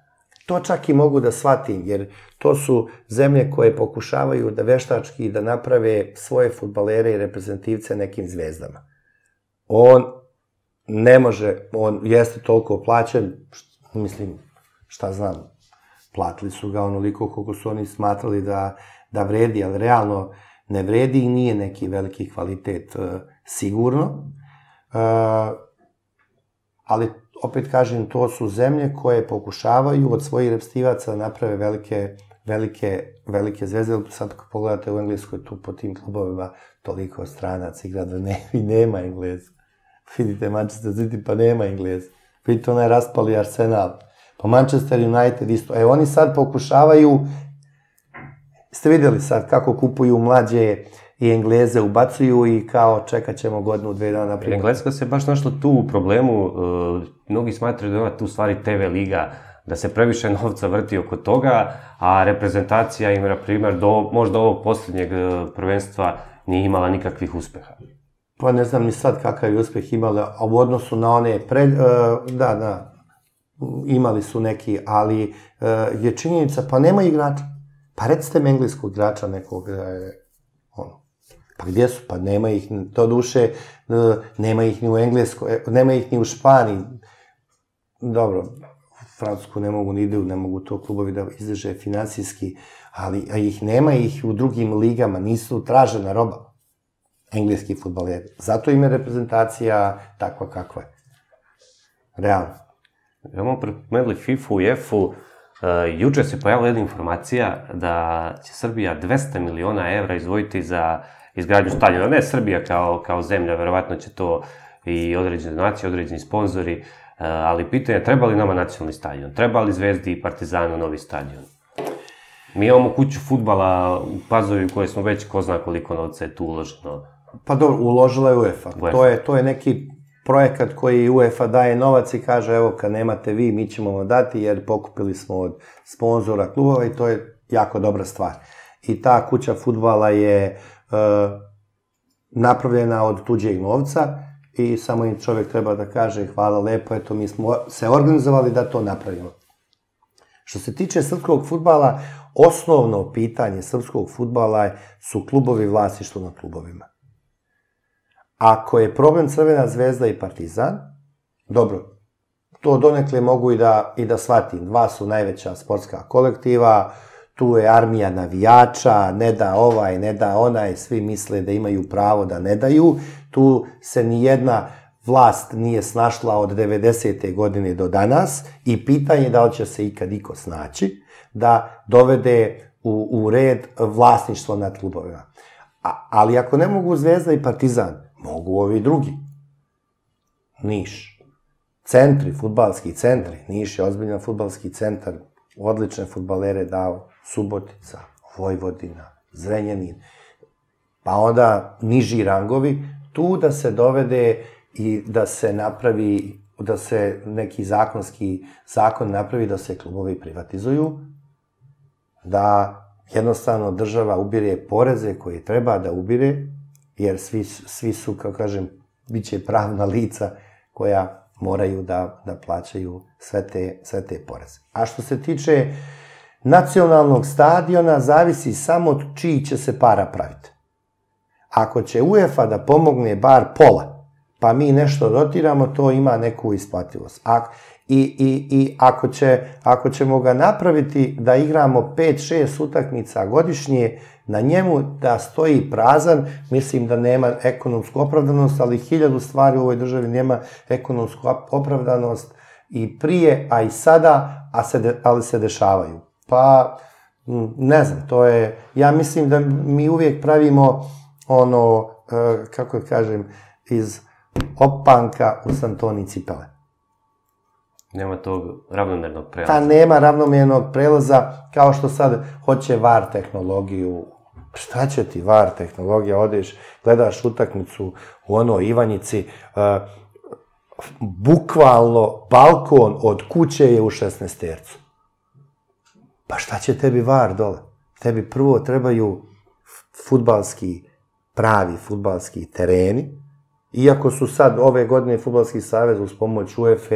To čak i mogu da shvatim, jer to su zemlje koje pokušavaju da veštački da naprave svoje futbalere i reprezentativce nekim zvezdama. On ne može, on jeste toliko plaćen, mislim, šta znam, platili su ga onoliko koliko su oni smatrali da, da vredi, ali realno ne vredi i nije neki veliki kvalitet, uh, sigurno. Uh, ali opet kažem, to su zemlje koje pokušavaju od svojih repstivaca da naprave velike, velike, velike zvezde. Sad ako pogledate u Engleskoj, tu po tim klubovima toliko stranac igra da ne, nema Engleza. Vidite Manchester City, pa nema Engleza. Vidite onaj raspali Arsenal. Pa Manchester United isto. E, oni sad pokušavaju, ste videli sad kako kupuju mlađe i Engleze ubacuju i kao čekat ćemo godinu, dve dana. Prima. Engleska se baš našla tu u problemu, uh, mnogi smatraju da je tu stvari TV liga, da se previše novca vrti oko toga, a reprezentacija im, na primjer, do, možda ovog posljednjeg uh, prvenstva nije imala nikakvih uspeha. Pa ne znam ni sad kakav je uspeh imala, a u odnosu na one pre... Uh, da, da, imali su neki, ali uh, je činjenica, pa nema igrača. Pa recite mi engleskog igrača nekog, uh, ono, Pa gdje su? Pa nema ih, to duše, e, nema ih ni u Engleskoj, e, nema ih ni u Španiji. Dobro, Francusku ne mogu ni idu, ne mogu to klubovi da izdrže finansijski, ali ih nema ih u drugim ligama, nisu tražena roba engleski futbaleri. Zato im je reprezentacija takva kakva je. Realno. Imamo predmedli FIFA, UEFA, uh, juče se pojavila jedna informacija da će Srbija 200 miliona evra izdvojiti za izgradnju stadiona. Ne Srbija kao, kao zemlja, verovatno će to i određene nacije, određeni sponzori, e, ali pitanje je treba li nama nacionalni stadion? Treba li Zvezdi i Partizanu novi stadion? Mi imamo kuću futbala u Pazovi koje smo već ko zna koliko novca je tu uloženo. Pa dobro, uložila je UEFA. UEFA. To, je, to je neki projekat koji UEFA daje novac i kaže evo kad nemate vi, mi ćemo vam dati jer pokupili smo od sponzora klubova i to je jako dobra stvar. I ta kuća futbala je E, napravljena od tuđeg novca i samo im čovjek treba da kaže hvala lepo, eto mi smo se organizovali da to napravimo. Što se tiče srpskog futbala, osnovno pitanje srpskog futbala su klubovi vlasništvo na klubovima. Ako je problem Crvena zvezda i Partizan, dobro, to donekle mogu i da, i da shvatim. Dva su najveća sportska kolektiva, tu je armija navijača, ne da ovaj, ne da onaj, svi misle da imaju pravo da ne daju. Tu se ni jedna vlast nije snašla od 90. godine do danas i pitanje da li će se ikad iko snaći, da dovede u, u red vlasništvo nad klubovima. A, ali ako ne mogu Zvezda i Partizan, mogu ovi drugi. Niš. Centri, futbalski centri. Niš je ozbiljan futbalski centar. Odlične futbalere dao Subotica, Vojvodina, Zrenjanin. Pa onda niži rangovi, tu da se dovede i da se napravi, da se neki zakonski zakon napravi da se klubovi privatizuju, da jednostavno država ubire poreze koje treba da ubire, jer svi, svi su, kao kažem, bit će pravna lica koja moraju da, da plaćaju sve te, sve te poreze. A što se tiče nacionalnog stadiona, zavisi samo od čiji će se para praviti. Ako će UEFA da pomogne bar pola, pa mi nešto dotiramo, to ima neku isplativost. A, i, i, I ako, će, ako ćemo ga napraviti da igramo 5-6 utakmica godišnje, na njemu da stoji prazan, mislim da nema ekonomsku opravdanost, ali hiljadu stvari u ovoj državi nema ekonomsku opravdanost i prije, a i sada, a se de, ali se dešavaju. Pa, ne znam, to je, ja mislim da mi uvijek pravimo ono, e, kako kažem, iz opanka u Santoni cipele. Nema tog ravnomernog prelaza. Ta nema ravnomernog prelaza, kao što sad hoće VAR tehnologiju. Šta će ti VAR tehnologija? Odeš, gledaš utakmicu u onoj Ivanjici, uh, bukvalno balkon od kuće je u 16 tercu. Pa šta će tebi VAR dole? Tebi prvo trebaju futbalski pravi futbalski tereni, iako su sad ove godine Futbalski savez uz pomoć UEFA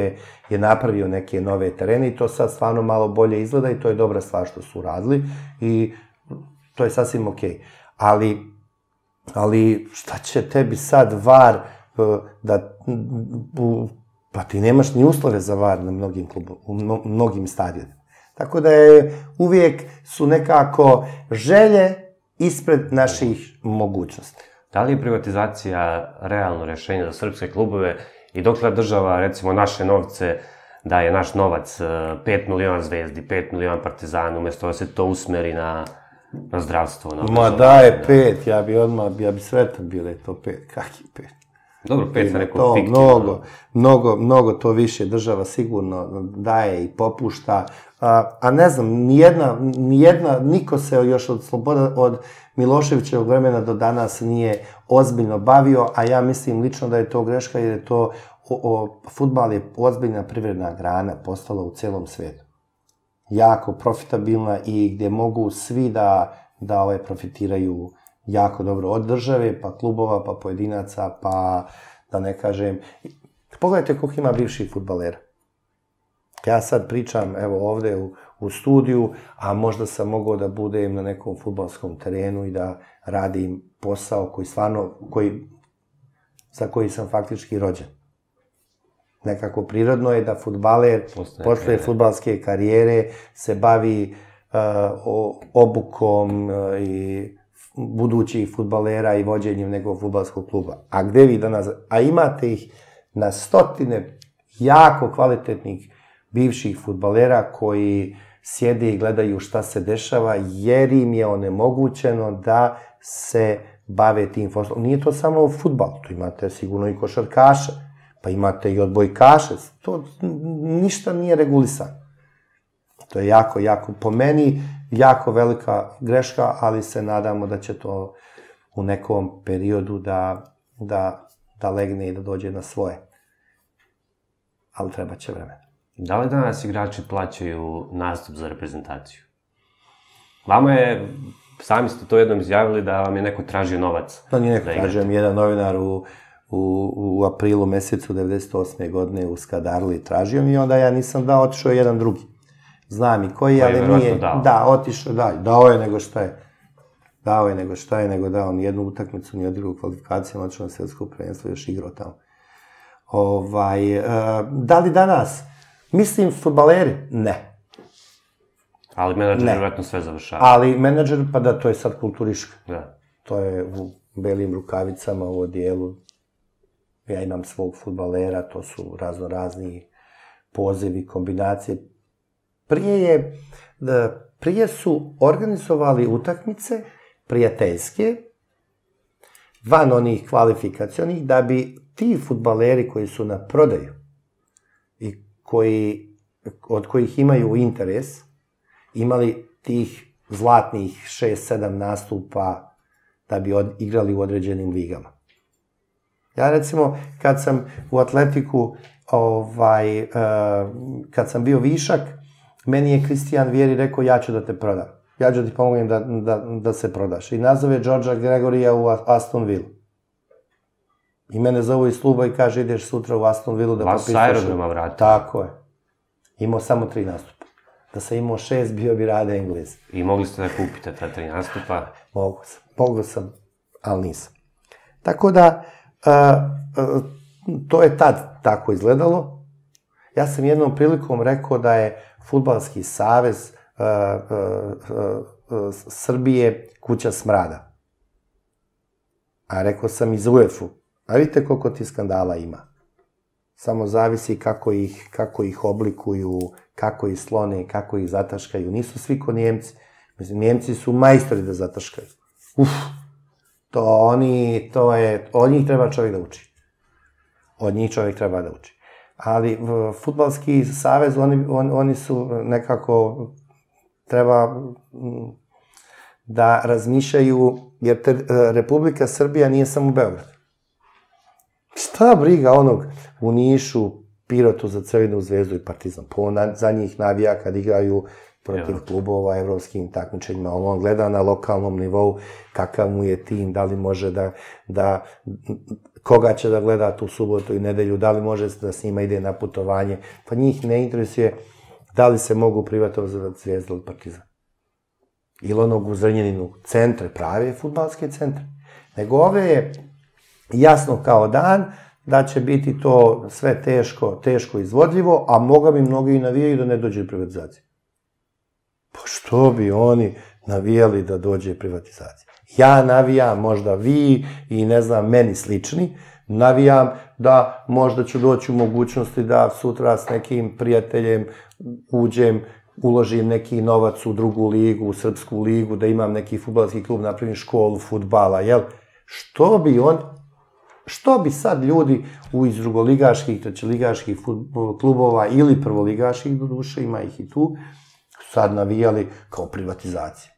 je napravio neke nove terene i to sad stvarno malo bolje izgleda i to je dobra stvar što su radili i to je sasvim okej. Okay. Ali, ali šta će tebi sad VAR e, da pa ti nemaš ni uslove za VAR na mnogim klubu, u mnogim stadionima. Tako da je uvijek su nekako želje ispred naših mogućnosti. Da li je privatizacija realno rešenje za srpske klubove i dokle država, recimo, naše novce daje naš novac 5 e, miliona zvezdi, 5 miliona partizana, umesto da se to usmeri na, na zdravstvo. Na Ma daje pet, ja bi odmah, ja bi sretan bio da je to pet, kak je pet? Dobro, pet sa nekom to. Mnogo, mnogo, mnogo to više država sigurno daje i popušta. A, a ne znam, nijedna, nijedna, niko se još od sloboda, od Miloševićevog vremena do danas nije ozbiljno bavio, a ja mislim lično da je to greška jer je to, o, o, futbal je ozbiljna privredna grana postala u celom svetu. Jako profitabilna i gde mogu svi da, da ovaj profitiraju jako dobro od države, pa klubova, pa pojedinaca, pa da ne kažem... Pogledajte koliko ima bivših futbalera. Ja sad pričam, evo ovde u, u studiju, a možda sam mogao da budem na nekom futbalskom terenu i da radim posao koji stvarno, koji, za koji sam faktički rođen. Nekako prirodno je da futbaler posle, posle futbalske karijere se bavi uh, obukom uh, i budućih futbalera i vođenjem nekog futbalskog kluba. A gde vi danas, a imate ih na stotine jako kvalitetnih bivših futbalera koji sjede i gledaju šta se dešava, jer im je onemogućeno da se bave tim poslom. Nije to samo futbal, tu imate sigurno i košarkaše, pa imate i odbojkaše, to ništa nije regulisano. To je jako, jako, po meni, jako velika greška, ali se nadamo da će to u nekom periodu da, da, da legne i da dođe na svoje. Ali treba će vremena. Da li danas igrači plaćaju nastup za reprezentaciju? Vama je, sami ste to jednom izjavili da vam je neko tražio novac. Da nije neko da tražio, mi jedan novinar u, u, u aprilu mesecu 98. godine u Skadarli tražio mi i onda ja nisam dao, otišao jedan drugi. Znam i koji, ali nije... Dao. Da, otišao, da, dao je nego šta je. Dao je nego šta je, nego dao ni jednu utakmicu, ni odigrao u kvalifikacijama, otišao na svjetsko prvenstvo, još igrao tamo. Ovaj, uh, da li danas? Mislim, futbaleri? Ne. Ali menadžer ne. vjerojatno sve završava. Ali menadžer, pa da, to je sad kulturiška. Da. To je u belim rukavicama u odijelu. Ja imam svog futbalera, to su razno razni pozivi, kombinacije. Prije je, da, prije su organizovali utakmice prijateljske, van onih kvalifikacionih, da bi ti futbaleri koji su na prodaju i koji, od kojih imaju interes, imali tih zlatnih 6-7 nastupa da bi od, igrali u određenim ligama. Ja recimo, kad sam u atletiku, ovaj, uh, kad sam bio višak, meni je Kristijan Vjeri rekao ja ću da te prodam. Ja ću da ti pomognem da, da, da se prodaš. I nazove Georgia Gregorija u Aston Villa. I mene zovu iz kluba i kaže ideš sutra u Aston Villa da Vas potpišeš. aerodroma vratio. Tako je. Imao samo tri nastupa. Da sam imao šest, bio bi Rade Englez. I mogli ste da kupite ta tri nastupa. Mogu sam. Mogu sam, ali nisam. Tako da, a, to je tad tako izgledalo. Ja sam jednom prilikom rekao da je Futbalski savez Srbije kuća smrada. A rekao sam i za UEFA-u. A vidite koliko ti skandala ima. Samo zavisi kako ih, kako ih oblikuju, kako ih slone, kako ih zataškaju. Nisu svi ko Njemci. Mislim, Njemci su majstori da zataškaju. Uf, to oni, to je, od njih treba čovjek da uči. Od njih čovjek treba da uči. Ali futbalski savez, oni, on, oni su nekako, treba m, da razmišljaju, jer te, Republika Srbija nije samo Beograd. Šta briga onog u Nišu, Pirotu za Crvenu zvezdu i Partizan. Po na, za njih navija kad igraju protiv Evo. klubova, evropskim takmičenjima. On gleda na lokalnom nivou kakav mu je tim, da li može da, da koga će da gleda tu subotu i nedelju, da li može da s njima ide na putovanje. Pa njih ne interesuje da li se mogu privatizovati Zvezda ili Partizan. Ili onog u Zrnjeninu centre, prave futbalske centre. Nego ove je jasno kao dan da će biti to sve teško, teško izvodljivo, a moga bi mnogi i navijaju da ne dođe do privatizacije. Pa što bi oni navijali da dođe privatizacija? Ja navijam, možda vi i ne znam, meni slični, navijam da možda ću doći u mogućnosti da sutra s nekim prijateljem uđem, uložim neki novac u drugu ligu, u srpsku ligu, da imam neki futbalski klub, napravim školu futbala, jel? Što bi on, što bi sad ljudi u iz drugoligaških, trećeligaških klubova ili prvoligaških, do duše, ima ih i tu, sad navijali kao privatizacija.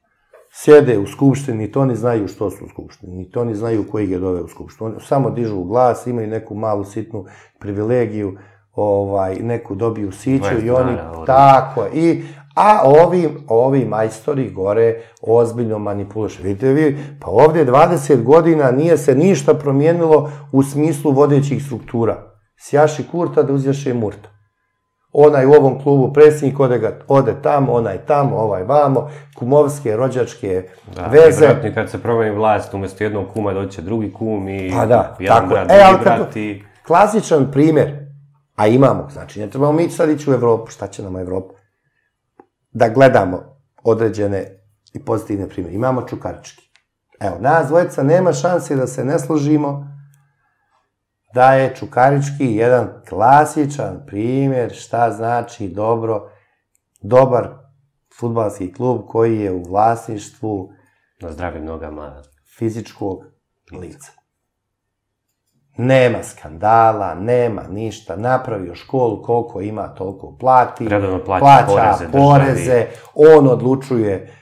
Sjede u skupštini, ni to ni znaju što su u skupštini, ni to ni znaju koji je dove u skupštinu. Oni samo dižu glas, imaju neku malu sitnu privilegiju, ovaj, neku dobiju siću i oni, tako i A ovi, ovi majstori gore ozbiljno manipulišu. Vidite vi, pa ovdje 20 godina nije se ništa promijenilo u smislu vodećih struktura. Sjaši kurta da uzjaše murta. Onaj u ovom klubu predsjednik ode, ga, ode tamo, onaj tamo, ovaj vamo, kumovske, rođačke Da, veze. vjerojatno kad se promeni vlast, umjesto jednog kuma doće drugi kum i Pa da, jedan tako brat, E, ali brat i... klasičan primjer, a imamo, znači ne trebamo mi sad ići u Evropu, šta će nam Evropa? Da gledamo određene i pozitivne primjere. Imamo Čukarički. Evo, nas dvojica nema šanse da se ne složimo da je Čukarički jedan klasičan primjer šta znači dobro, dobar futbalski klub koji je u vlasništvu Na zdravim nogama. fizičkog lica. Nema skandala, nema ništa, napravio školu, koliko ima, toliko plati, Redovno plaća poreze poreze, on odlučuje,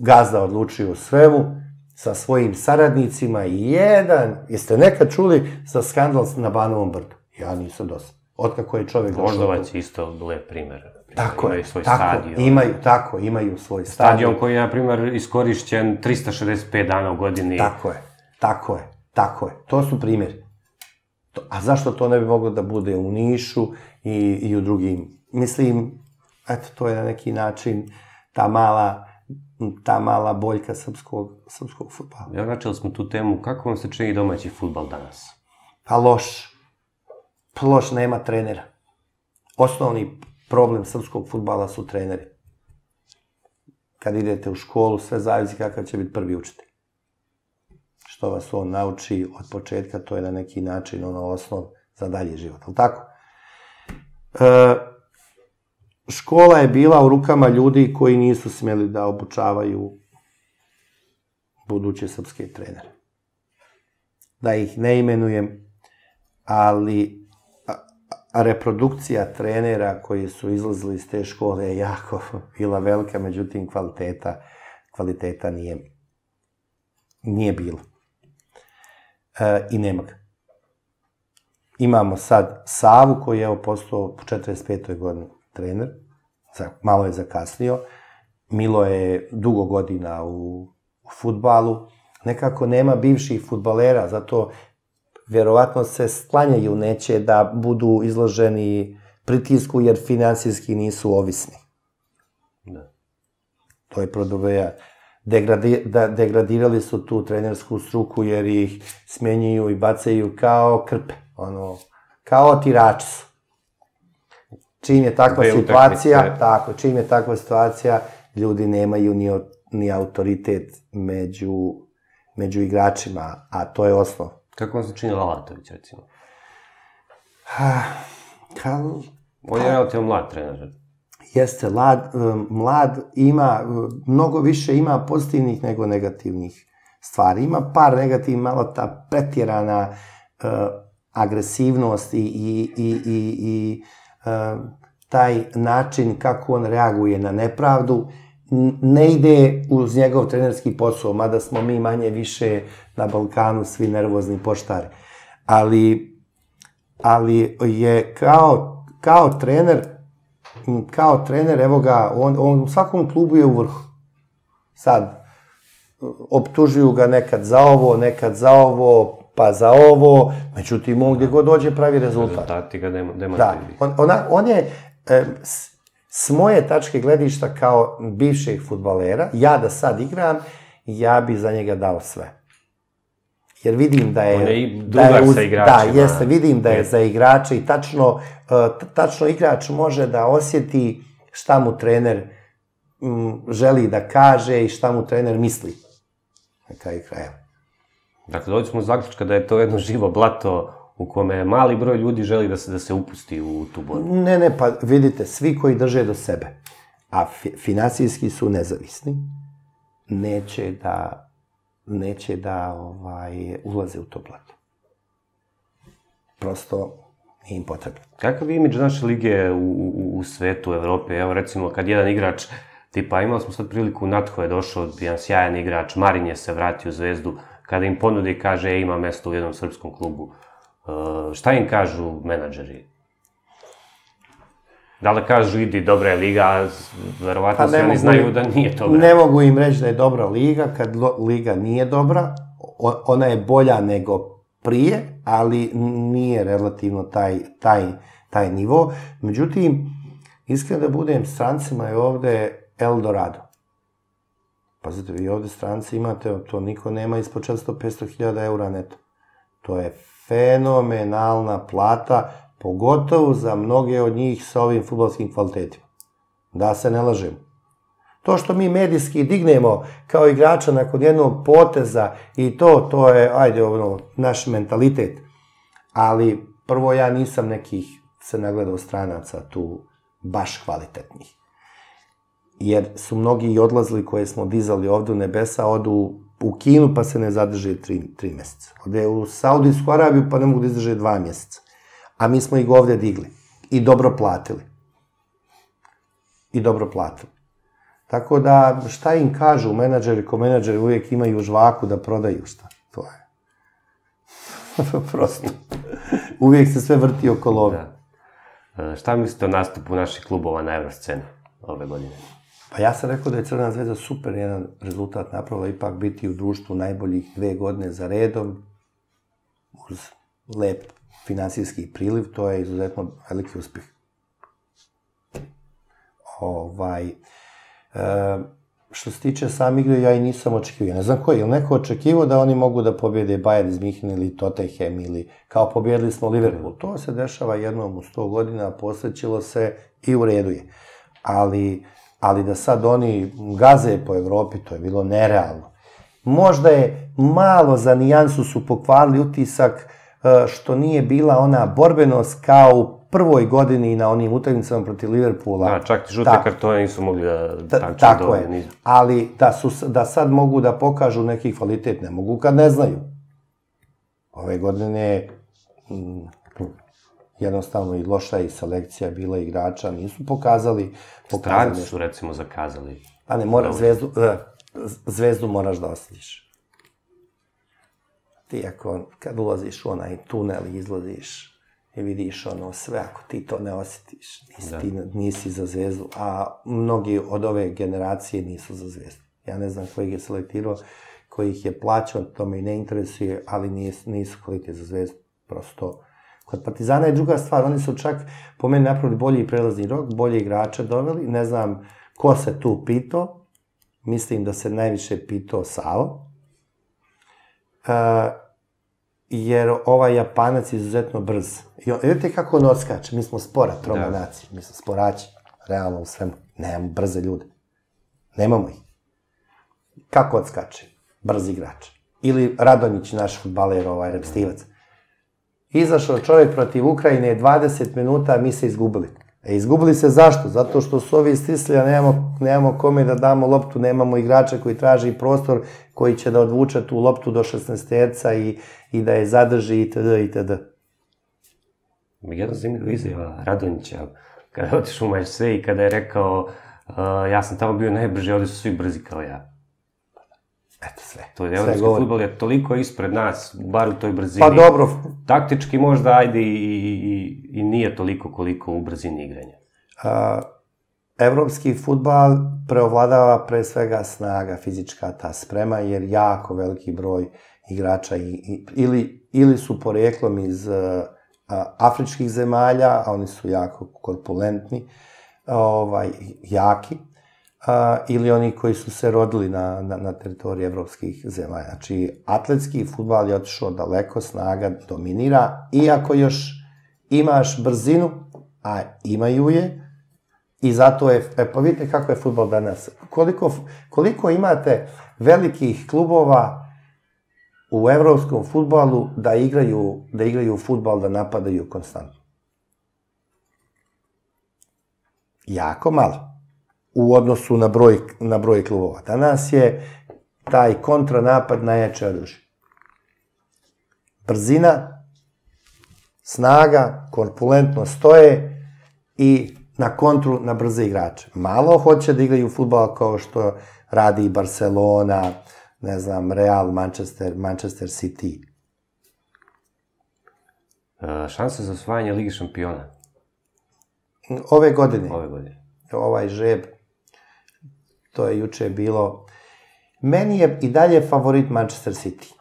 gazda odlučuje o svemu, sa svojim saradnicima i jedan, jeste nekad čuli za skandal na Banovom brdu? Ja nisam dosta. Otkako je čovjek došao. Voždovac je isto lep primjer. Tako imaju je, svoj tako, stadion. imaju, tako, imaju svoj stadion. Stadion koji je, na primjer, iskorišćen 365 dana u godini. Tako je, tako je, tako je. To su primjeri. To, a zašto to ne bi moglo da bude u Nišu i, i u drugim? Mislim, eto, to je na neki način ta mala, ta mala boljka srpskog, srpskog futbala. Ja, načeli smo tu temu, kako vam se čini domaći futbal danas? Pa loš. Pa loš, nema trenera. Osnovni problem srpskog futbala su treneri. Kad idete u školu, sve zavisi kakav će biti prvi učitelj. Što vas on nauči od početka, to je na neki način ono osnov za dalji život. Ali tako? E, škola je bila u rukama ljudi koji nisu smeli da obučavaju buduće srpske trenere. Da ih ne imenujem, ali reprodukcija trenera koji su izlazili iz te škole je jako bila velika, međutim kvaliteta, kvaliteta nije, nije bilo. E, I nema ga. Imamo sad Savu koji je evo postao u 45. godini trener, malo je zakasnio, Milo je dugo godina u, u futbalu, nekako nema bivših futbalera, zato verovatno se sklanjaju, neće da budu izloženi pritisku jer finansijski nisu ovisni. Da. To je produbeja. Degradi, da, degradirali su tu trenersku struku jer ih smenjuju i bacaju kao krpe, ono, kao tirači su. Čim je takva Be situacija, utakmice. tako, čim je takva situacija, ljudi nemaju ni, ni autoritet među, među igračima, a to je osnov. Kako vam se čini Lalatović, recimo? Ha, kao... On je relativno mlad trener. Jeste, mlad, mlad ima, mnogo više ima pozitivnih nego negativnih stvari. Ima par negativnih, malo ta pretjerana uh, agresivnost i, i, i, i, i taj način kako on reaguje na nepravdu ne ide uz njegov trenerski posao, mada smo mi manje više na Balkanu svi nervozni poštari. Ali, ali je kao, kao trener, kao trener, evo ga, on, on u svakom klubu je u vrhu. Sad, optužuju ga nekad za ovo, nekad za ovo, pa za ovo, međutim, on gdje god dođe pravi rezultat. Rezultati ga nema, nema da, on, ona, on je, e, s moje tačke gledišta kao bivšeg futbalera, ja da sad igram, ja bi za njega dao sve. Jer vidim da je... On je i da je uz, sa igračima. Da, jeste, vidim da je za igrače i tačno, uh, tačno igrač može da osjeti šta mu trener m, želi da kaže i šta mu trener misli. Na kraju kraja. Dakle, dođe smo zaključka da je to jedno živo blato u kome mali broj ljudi želi da se, da se upusti u tu borbu. Ne, ne, pa vidite, svi koji drže do sebe, a fi, finansijski su nezavisni, neće da neće da ovaj, ulaze u to blato. Prosto nije im potrebno. Kakav je imidž naše lige u, u, u svetu, u Evrope? Evo recimo kad jedan igrač, tipa imali smo sad priliku, Natho je došao, jedan sjajan igrač, Marin je se vratio u Zvezdu, kada im ponudi kaže, e, ima mesto u jednom srpskom klubu Uh, šta im kažu menadžeri? Da li kažu idi dobra je liga, verovatno pa sve oni znaju da nije dobra. Ne mogu im reći da je dobra liga, kad liga nije dobra, ona je bolja nego prije, ali nije relativno taj, taj, taj nivo. Međutim, iskreno da budem, strancima je ovde Eldorado. Pazite, vi ovde stranci imate, to niko nema ispod 400-500 hiljada eura neto. To je fenomenalna plata, pogotovo za mnoge od njih sa ovim futbolskim kvalitetima. Da se ne lažemo. To što mi medijski dignemo kao igrača nakon jednog poteza i to, to je, ajde, ono, naš mentalitet. Ali prvo ja nisam nekih se nagledao stranaca tu baš kvalitetnih. Jer su mnogi i odlazili koje smo dizali ovde u nebesa, odu u Kinu pa se ne zadrže tri, tri meseca. Ode u Saudijsku Arabiju pa ne mogu da izdrže dva mjeseca. A mi smo ih ovde digli. I dobro platili. I dobro platili. Tako da, šta im kažu menadžeri, ko menadžeri uvijek imaju žvaku da prodaju šta. To je. Prosto. uvijek se sve vrti oko love. Da. E, šta mislite o nastupu naših klubova na Eurosceni ove godine? Pa ja sam rekao da je Crvena zvezda super jedan rezultat napravila, ipak biti u društvu najboljih dve godine za redom, uz lep finansijski priliv, to je izuzetno veliki uspeh. Ovaj, e, što se tiče sam igre, ja i nisam očekivao. Ne znam koji, je li neko očekivao da oni mogu da pobjede Bayern iz Mihina ili Tottenham ili kao pobjedili smo Liverpool. To se dešava jednom u 100 godina, posvećilo se i u redu je. Ali ali da sad oni gaze po Evropi, to je bilo nerealno. Možda je malo za nijansu su pokvarili utisak e, što nije bila ona borbenost kao u prvoj godini na onim utakmicama protiv Liverpoola. Da, čak i žute kartone nisu mogli da Ta, tako je. Ali da, su, da sad mogu da pokažu neki kvalitet, ne mogu kad ne znaju. Ove godine mm, jednostavno i loša i selekcija bila igrača, nisu pokazali, pokazali Stranci su recimo zakazali. A ne, mora, zvezdu, e, zvezdu moraš da osjetiš. Ti ako, kad ulaziš u onaj tunel i izlaziš i vidiš ono sve, ako ti to ne osjetiš, nisi, Da. ti, nisi za zvezdu, a mnogi od ove generacije nisu za zvezdu. Ja ne znam koji je selektirao, koji ih je plaćao, to me i ne interesuje, ali nisu, nisu kvalitet za zvezdu. Prosto, kod Partizana je druga stvar, oni su čak po meni napravili bolji prelazni rok, bolje igrače doveli, ne znam ko se tu pitao, mislim da se najviše pitao Savo, e, jer ovaj Japanac je izuzetno brz. I on, vidite kako on odskače, mi smo spora, troma Da. nacija, mi smo sporači, realno u svemu, nemamo brze ljude, nemamo ih. Kako odskače? Brz igrač. Ili Radonjić, naš futbaler, ovaj repstivac. Izašao čovjek protiv Ukrajine 20 minuta, a mi se izgubili. E, izgubili se zašto? Zato što su ovi stisli, a nemamo, nemamo kome da damo loptu, nemamo igrača koji traži prostor, koji će da odvuče tu loptu do 16 terca i, i da je zadrži itd. itd. Jedna zanimljiva izjava Radonjića, kada je otišao u sve i kada je rekao uh, ja sam tamo bio najbrži, ovde su svi brzi kao ja. Eto sve. To je evropski futbol je toliko ispred nas, bar u toj brzini. Pa dobro, Taktički možda ajde i, i, i, nije toliko koliko u brzini igranja. a, evropski futbal preovladava pre svega snaga, fizička ta sprema, jer jako veliki broj igrača i, i, ili, ili su poreklom iz a, a, afričkih zemalja, a oni su jako korpulentni, ovaj, jaki, a, ili oni koji su se rodili na, na, na teritoriji evropskih zemalja. Znači, atletski futbal je otišao daleko, snaga dominira, iako još imaš brzinu, a imaju je, i zato je, e, pa vidite kako je futbol danas. Koliko, koliko imate velikih klubova u evropskom futbalu da igraju, da igraju futbal, da napadaju konstantno. Jako malo. U odnosu na broj, na broj klubova. Danas je taj kontranapad najjače oružje. Brzina, snaga, korpulentno stoje i na kontru na brze igrače. Malo hoće da igraju futbol kao što radi i Barcelona, ne znam, Real, Manchester, Manchester City. Uh, šanse za osvajanje Ligi šampiona Ove godine, ove godine. ovaj žeb, to je juče bilo, meni je i dalje favorit Manchester City.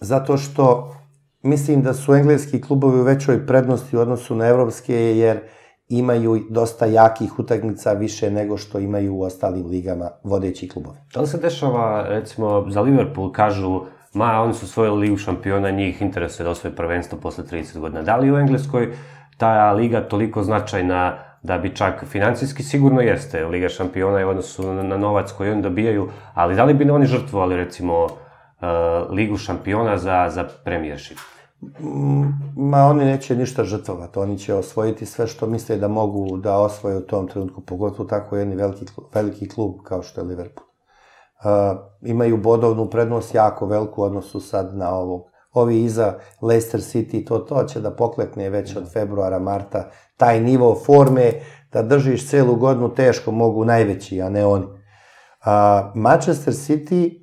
Zato što mislim da su engleski klubovi u većoj prednosti u odnosu na evropske, jer imaju dosta jakih utakmica više nego što imaju u ostalim ligama vodeći klubovi. Da li se dešava, recimo, za Liverpool kažu, ma, oni su osvojili ligu šampiona, njih interesuje da osvoje prvenstvo posle 30 godina. Da li u Engleskoj ta liga toliko značajna da bi čak financijski sigurno jeste, Liga šampiona u odnosu na, na novac koji oni dobijaju, ali da li bi oni žrtvovali, recimo, uh, ligu šampiona za, za premijership? Ma oni neće ništa žrtvovati, oni će osvojiti sve što misle da mogu da osvoje u tom trenutku, pogotovo tako jedni veliki, veliki klub kao što je Liverpool. Uh, imaju bodovnu prednost jako veliku odnosu sad na ovog. Ovi iza Leicester City, to, to će da poklekne već od februara, marta, taj nivo forme da držiš celu godinu teško mogu najveći, a ne oni. Uh, Manchester City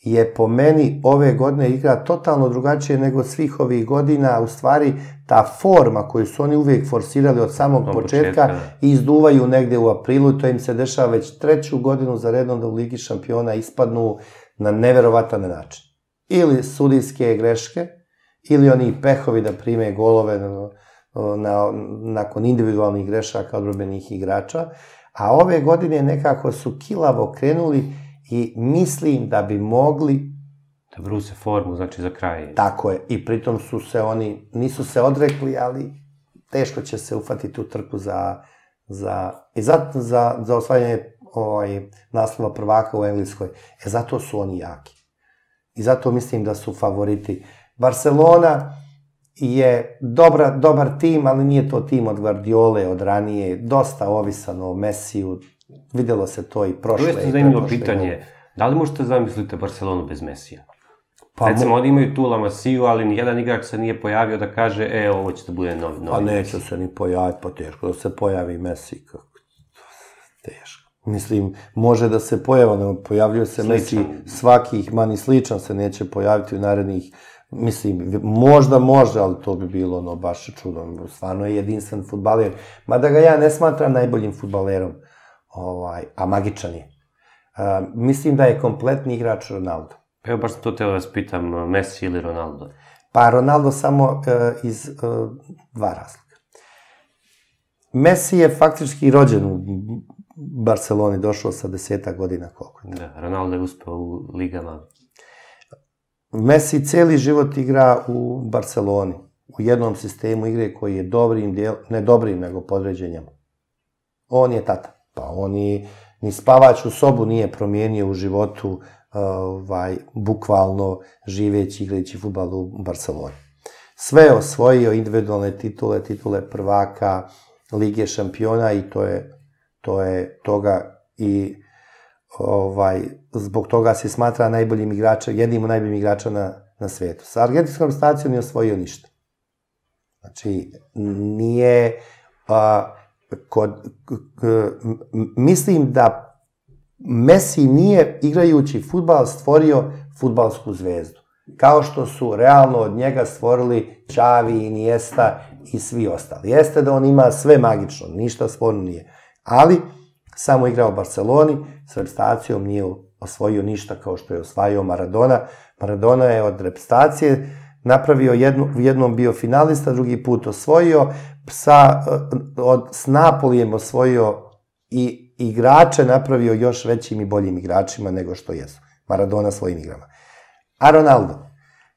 je po meni ove godine igra totalno drugačije nego svih ovih godina, u stvari ta forma koju su oni uvijek forsirali od samog Od početka, početka, da. izduvaju negde u aprilu, to im se dešava već treću godinu za redom da u Ligi šampiona ispadnu na neverovatan način. Ili sudijske greške, ili oni pehovi da prime golove na, na, nakon individualnih grešaka odrobenih igrača, a ove godine nekako su kilavo krenuli i mislim da bi mogli Da bruse formu, znači za kraj. Tako je, i pritom su se oni, nisu se odrekli, ali teško će se ufati u trku za, za, i za, za, za osvajanje ovaj, naslova prvaka u Engleskoj. E, zato su oni jaki. I zato mislim da su favoriti. Barcelona je dobra, dobar tim, ali nije to tim od Guardiole, od ranije, dosta ovisan o Mesiju, videlo se to i prošle. To je zanimljivo pitanje. Da li možete zamisliti Barcelonu bez Mesija? Pa, Recimo, oni imaju tu Lamasiju, ali nijedan igrač se nije pojavio da kaže, e, ovo će da bude novi, novi Pa neće se ni pojaviti, pa teško da se pojavi Messi. Kako? Teško. Mislim, može da se pojava, no pojavljuje se sličan. Messi svakih, mani sličan se neće pojaviti u narednih Mislim, možda može, ali to bi bilo ono baš čudno. Stvarno je jedinstven futbaler. Mada ga ja ne smatram najboljim futbalerom, ovaj, a magičan je. Uh, mislim da je kompletni igrač Ronaldo. Evo baš to te vas pitam, Messi ili Ronaldo? Pa Ronaldo samo uh, iz uh, dva razloga. Messi je faktički rođen u Barceloni, došao sa deseta godina koliko. Da, Ronaldo je uspeo u ligama. Messi celi život igra u Barceloni, u jednom sistemu igre koji je dobrim, dijel, ne dobrim, nego podređenjem. On je tata. Pa on je, ni spavač u sobu nije promijenio u životu ovaj, bukvalno živeći, igrajući futbal u Barceloni. Sve je osvojio individualne titule, titule prvaka, Lige šampiona i to je, to je toga i ovaj, zbog toga se smatra najboljim igračem, jednim od najboljim igrača na, na svetu. Sa argentinskom stacijom nije osvojio ništa. Znači, nije... A, kod, k, k, mislim da Messi nije igrajući futbal stvorio futbalsku zvezdu. Kao što su realno od njega stvorili Čavi, Iniesta i svi ostali. Jeste da on ima sve magično, ništa stvorno nije. Ali, samo igrao u Barceloni, s reprezentacijom nije osvojio ništa kao što je osvajao Maradona. Maradona je od reprezentacije napravio jednu, jednom bio finalista, drugi put osvojio, sa, od, s Napolijem osvojio i igrače napravio još većim i boljim igračima nego što jesu. Maradona svojim igrama. A Ronaldo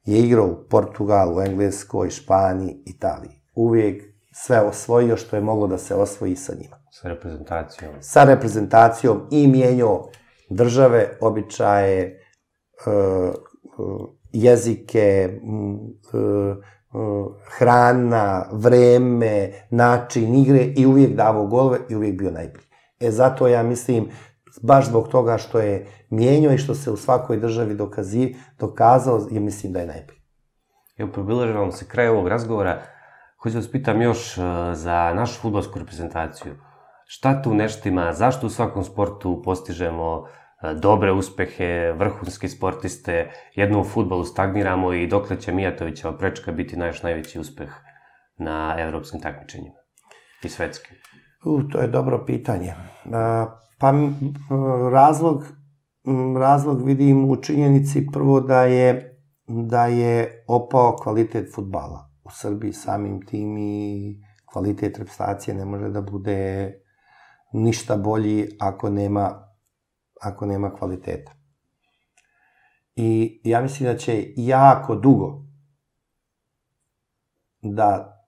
je igrao u Portugalu, Engleskoj, Španiji, Italiji. Uvijek sve osvojio što je moglo da se osvoji sa njima. Sa reprezentacijom. Sa reprezentacijom i mijenjao države, običaje, e, e, jezike, e, hrana, vreme, način igre i uvijek davao golove i uvijek bio najbolji. E zato ja mislim, baš zbog toga što je mijenjao i što se u svakoj državi dokazi, dokazao, ja mislim da je najbolji. Evo, približavamo se kraj ovog razgovora. Hoću da vas pitam još za našu futbolsku reprezentaciju. Šta tu neštima, zašto u svakom sportu postižemo uh, dobre uspehe, vrhunske sportiste, jedno u futbolu stagniramo i dokle će Mijatovićeva prečka biti naš najveći uspeh na evropskim takmičenjima i svetskim? U, to je dobro pitanje. Pa razlog, razlog vidim u činjenici prvo da je, da je opao kvalitet futbala u Srbiji samim tim i kvalitet reprezentacije ne može da bude ništa bolji ako nema, ako nema kvaliteta. I ja mislim da će jako dugo da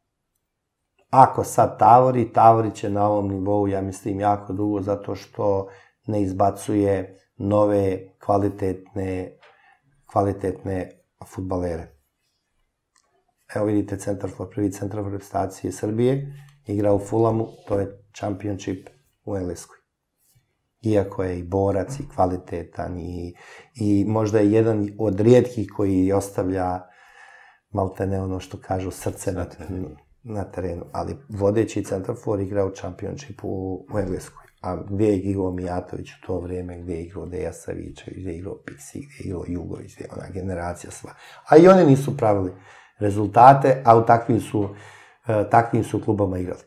Ako sad tavori, tavori će na ovom nivou, ja mislim, jako dugo, zato što ne izbacuje nove, kvalitetne, kvalitetne futbalere. Evo vidite centar for prvi centar for reprezentacije Srbije, igra u Fulamu, to je championship u Engleskoj. Iako je i borac i kvalitetan i, i možda je jedan od rijetkih koji ostavlja maltene ono što kažu srce na, na terenu, ali vodeći centarfor igrao Championship u, u Engleskoj. A gdje je igrao Mijatović u to vrijeme, gdje je igrao Deja Savićević, gdje je igrao Pixi, gdje je igrao Jugović, gdje je ona generacija sva. A i oni nisu pravili rezultate, a u takvim su, uh, takvim su klubama igrali.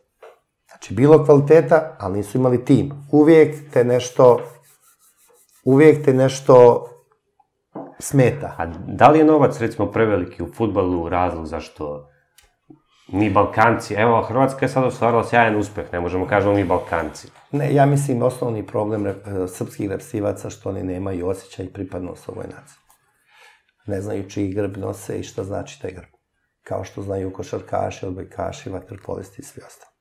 Znači, bilo kvaliteta, ali nisu imali tim. Uvijek te nešto, uvijek te nešto smeta. A da li je novac, recimo, preveliki u futbalu razlog zašto mi Balkanci, evo, Hrvatska je sad ostvarila sjajan uspeh, ne možemo kažemo mi Balkanci. Ne, ja mislim osnovni problem rep, srpskih repstivaca što oni nemaju osjećaj pripadnost ovoj naciji. Ne znaju čiji grb nose i šta znači taj grb. Kao što znaju košarkaši, odbojkaši, vaterpolisti i svi ostali.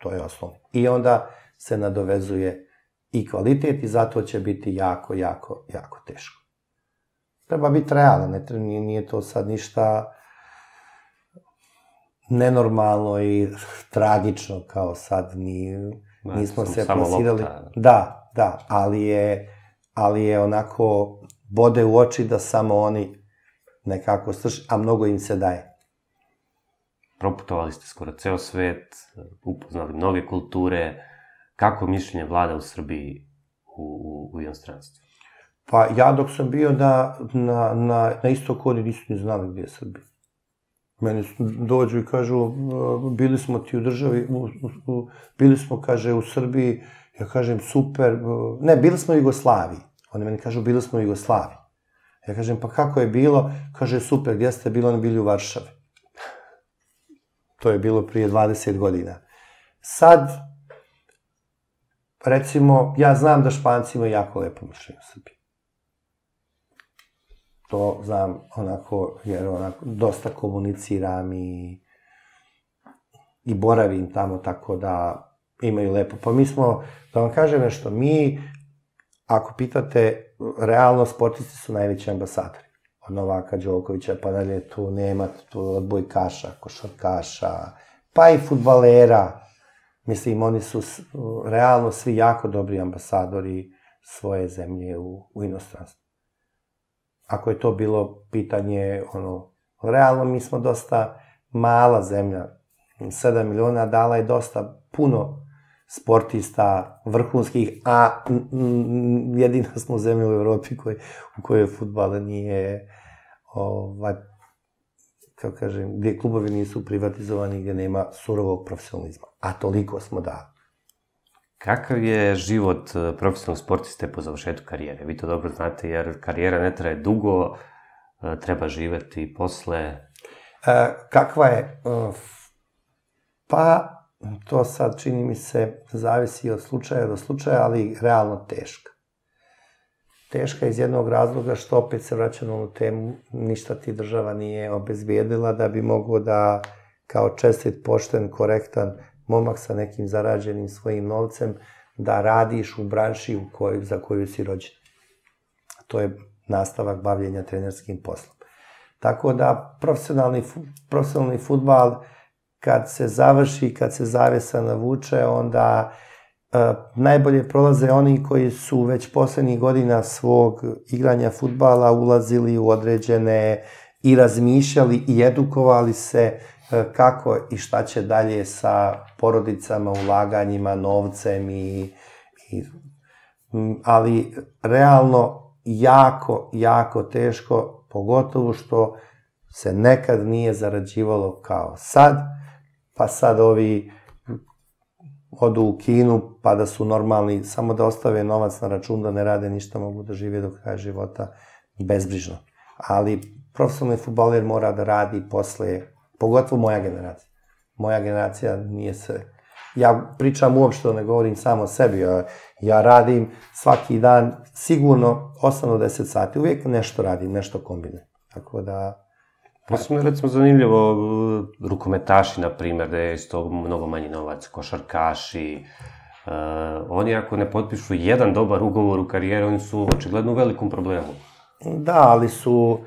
To je osnovno. I onda se nadovezuje i kvalitet i zato će biti jako, jako, jako teško. Treba biti realan, ne, nije, nije to sad ništa nenormalno i tragično kao sad ni, Da, nismo se plasirali. lopta. Da, da, ali je, ali je onako bode u oči da samo oni nekako strš, a mnogo im se daje. Proputovali ste skoro ceo svet, upoznali mnoge kulture. Kako mišljenje vlada u Srbiji u, u, u inostranstvu? Pa ja dok sam bio na, na, na, na istoku, oni nisu ni znali gdje je Srbija. Meni dođu i kažu, "E, bili smo ti u državi, u, u, bili smo, kaže, u Srbiji, ja kažem, super, e, ne, bili smo u Jugoslaviji. Oni meni kažu, bili smo u Jugoslaviji. Ja kažem, pa kako je bilo? Kaže, super, gdje ste bili? Oni bili u Varšavi. To je bilo prije 20 godina. Sad, recimo, ja znam da Španci imaju jako lepo mišljenje o Srbiji. To znam onako, jer onako, dosta komuniciram i, i boravim tamo, tako da imaju lepo. Pa mi smo, da vam kažem nešto, mi, ako pitate, realno sportisti su najveći ambasadori. Od Novaka Đokovića, pa dalje tu nema tu odbojkaša, košarkaša, pa i futbalera. Mislim, oni su realno svi jako dobri ambasadori svoje zemlje u, u inostranstvu. Ako je to bilo pitanje, ono, realno mi smo dosta mala zemlja, 7 miliona dala je dosta puno sportista vrhunskih, a jedina smo zemlja u Evropi koji, u kojoj futbal nije ovaj, kako kažem, gdje klubovi nisu privatizovani, gdje nema surovog profesionalizma. A toliko smo dali. Kakav je život e, profesionalnog sportiste po završetku karijere? Vi to dobro znate, jer karijera ne traje dugo, e, treba živeti posle. E, kakva je? Pa, to sad čini mi se, zavisi od slučaja do slučaja, ali realno teška. Teška iz jednog razloga što opet se vraća na onu temu, ništa ti država nije obezbijedila da bi mogo da kao čestit, pošten, korektan momak sa nekim zarađenim svojim novcem da radiš u branši u kojoj, za koju si rođen. To je nastavak bavljenja trenerskim poslom. Tako da profesionalni, profesionalni futbal kad se završi, kad se zavesa navuče, onda e, najbolje prolaze oni koji su već poslednjih godina svog igranja futbala ulazili u određene i razmišljali i edukovali se e, kako i šta će dalje sa porodicama, ulaganjima, novcem i, i ali realno jako, jako teško, pogotovo što se nekad nije zarađivalo kao sad, pa sad ovi odu u Kinu, pa da su normalni, samo da ostave novac na račun, da ne rade ništa, mogu da žive do kraja života bezbrižno. Ali profesionalni futbaler mora da radi posle, pogotovo moja generacija. Moja generacija nije se... Ja pričam uopšte, ne govorim samo o sebi, ja, ja radim svaki dan sigurno 8 do 10 sati, uvijek nešto radim, nešto kombinujem. Tako da, Posebno je recimo zanimljivo e, rukometaši, na primjer, da je isto mnogo manji novac, košarkaši. E, oni ako ne potpišu jedan dobar ugovor u karijeri, oni su očigledno u velikom problemu. Da, ali su,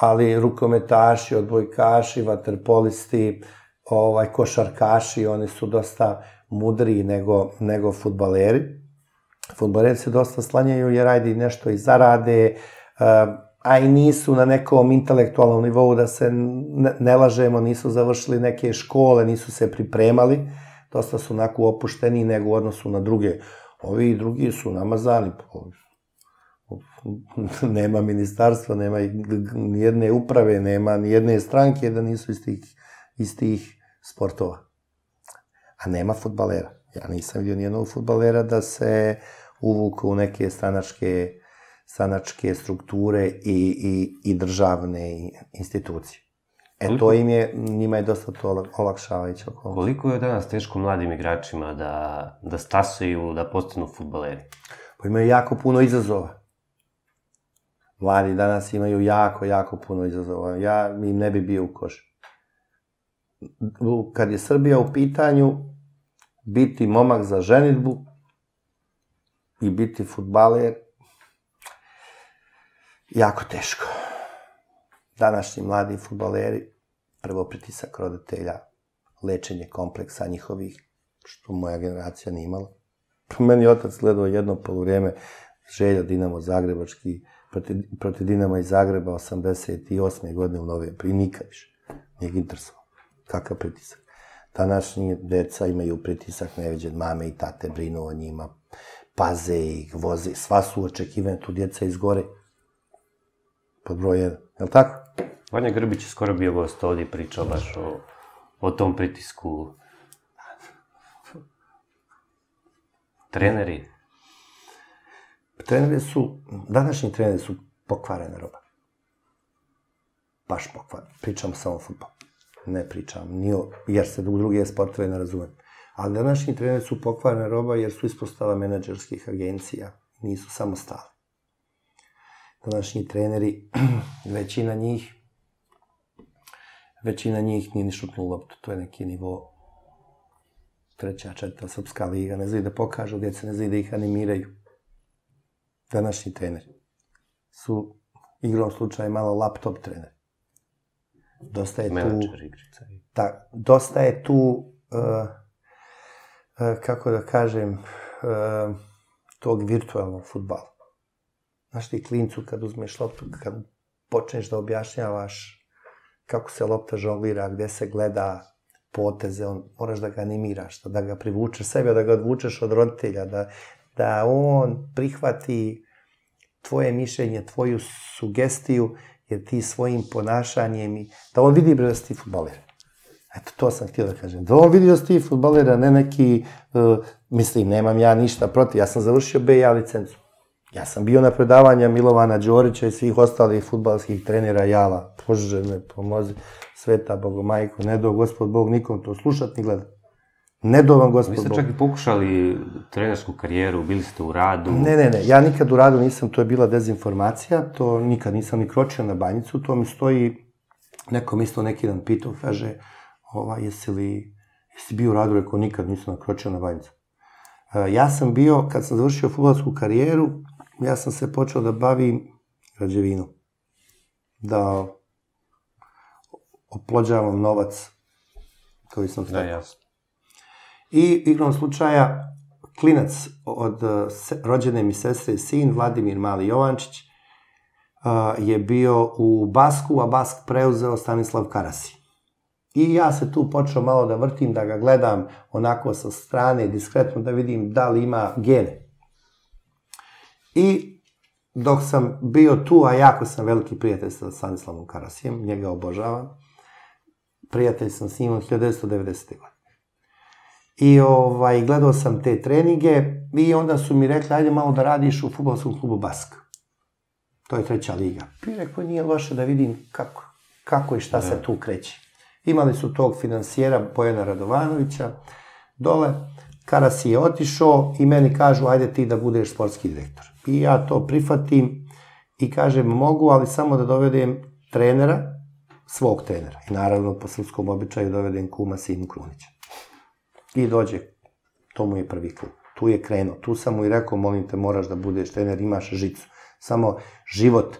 ali rukometaši, odbojkaši, vaterpolisti, ovaj, košarkaši, oni su dosta mudriji nego, nego futbaleri. Futbaleri se dosta slanjaju jer ajde nešto i zarade, uh, a i nisu na nekom intelektualnom nivou da se ne, lažemo, nisu završili neke škole, nisu se pripremali, dosta su onako opušteni nego u odnosu na druge. Ovi drugi su namazani, po- nema ministarstva, nema nijedne uprave, nema nijedne stranke da nisu iz tih, iz tih sportova. A nema futbalera. Ja nisam vidio nijednog futbalera da se uvuku u neke stranačke, stranačke strukture i, i, i državne institucije. E, to Koliko- im je, njima je dosta to olak- olakšavajuće okolnost. Koliko je danas teško mladim igračima da, da stasaju, da postanu futbaleri? Pa imaju jako puno izazova. Mladi danas imaju jako, jako puno izazova. Ja im ne bi bio u koš. U- Kad je Srbija u pitanju, biti momak za ženitbu i biti futbaler, jako teško. Današnji mladi futbaleri, prvo pritisak roditelja, lečenje kompleksa njihovih, što moja generacija nije imala. Po meni otac gledao jedno polovreme Želja Dinamo Zagrebački protiv, protiv Dinama iz Zagreba 88. godine u novembru i nikad više. Nije interesovao. Kakav pritisak. Današnji deca imaju pritisak neviđen, mame i tate brinu o njima, paze ih, voze, sva su očekivane, tu djeca izgore. Pod broj jedan. Je li tako? Vanja Grbić je skoro bio gost ovdje pričao baš o, o tom pritisku. Treneri, Treneri su, današnji treneri su pokvarena roba. Baš pokvarena. Pričam samo o futbolu. Ne pričam, ni o, jer se u druge sportove ne razumem. Ali današnji treneri su pokvarena roba jer su ispostava menadžerskih agencija. Nisu samostalni. Današnji treneri, većina njih, većina njih nije ni šutnu loptu. To je neki nivo treća, četvrta srpska liga. Ne znaju da pokažu, djeca ne znaju da ih animiraju današnji trener su igrom slučaja malo laptop trener. Dosta je tu... igrica. Da, dosta je tu, uh, uh, kako da kažem, uh, tog virtualnog futbala. Znaš ti klincu kad uzmeš loptu, kad počneš da objašnjavaš kako se lopta žonglira, gde se gleda poteze, on, moraš da ga animiraš, da ga privučeš sebe, da ga odvučeš od roditelja, da, da on prihvati tvoje mišljenje, tvoju sugestiju, jer ti svojim ponašanjem i da on vidi bre da si ti futbaler. Eto, to sam htio da kažem. Da on vidi da si ti futbaler, a ne neki, uh, mislim, nemam ja ništa protiv. Ja sam završio BA licencu. Ja sam bio na predavanja Milovana Đorića i svih ostalih futbalskih trenera Jala. Bože me pomozi, sveta Bogomajko, ne do gospod Bog nikom to slušat ni gledat. Ne do vam Vi gospod ste Bog. čak i pokušali trenersku karijeru, bili ste u radu. Ne, ne, ne, ja nikad u radu nisam, to je bila dezinformacija, to nikad nisam ni kročio na banjicu, to mi stoji, neko mi isto neki dan pitao, kaže, ova, jesi li, jesi bio u radu, rekao, nikad nisam nakročio na banjicu. E, ja sam bio, kad sam završio futbolsku karijeru, ja sam se počeo da bavim građevinom. Da oplođavam novac koji sam Da, stekao. jasno. I igrom slučaja, klinac od se, rođene mi sestre, sin Vladimir Mali Jovančić, uh, je bio u Basku, a Bask preuzeo Stanislav Karasi. I ja se tu počeo malo da vrtim, da ga gledam onako sa strane, diskretno, da vidim da li ima gene. I dok sam bio tu, a jako sam veliki prijatelj sa Stanislavom Karasijem, njega obožavam, prijatelj sam s njim od 1990. godine. I ovaj, gledao sam te treninge i onda su mi rekli, ajde malo da radiš u futbolskom klubu Bask. To je treća liga. I rekao, nije loše da vidim kako, kako i šta se tu kreće. Imali su tog finansijera Bojana Radovanovića dole, Karas je otišao i meni kažu, ajde ti da budeš sportski direktor. I ja to prihvatim i kažem, mogu, ali samo da dovedem trenera, svog trenera. I naravno, po srpskom običaju dovedem kuma Simu Krunića. I dođe, to mu je prvi klub. Tu je krenuo, tu sam mu i rekao, molim te, moraš da budeš trener, imaš žicu. Samo život,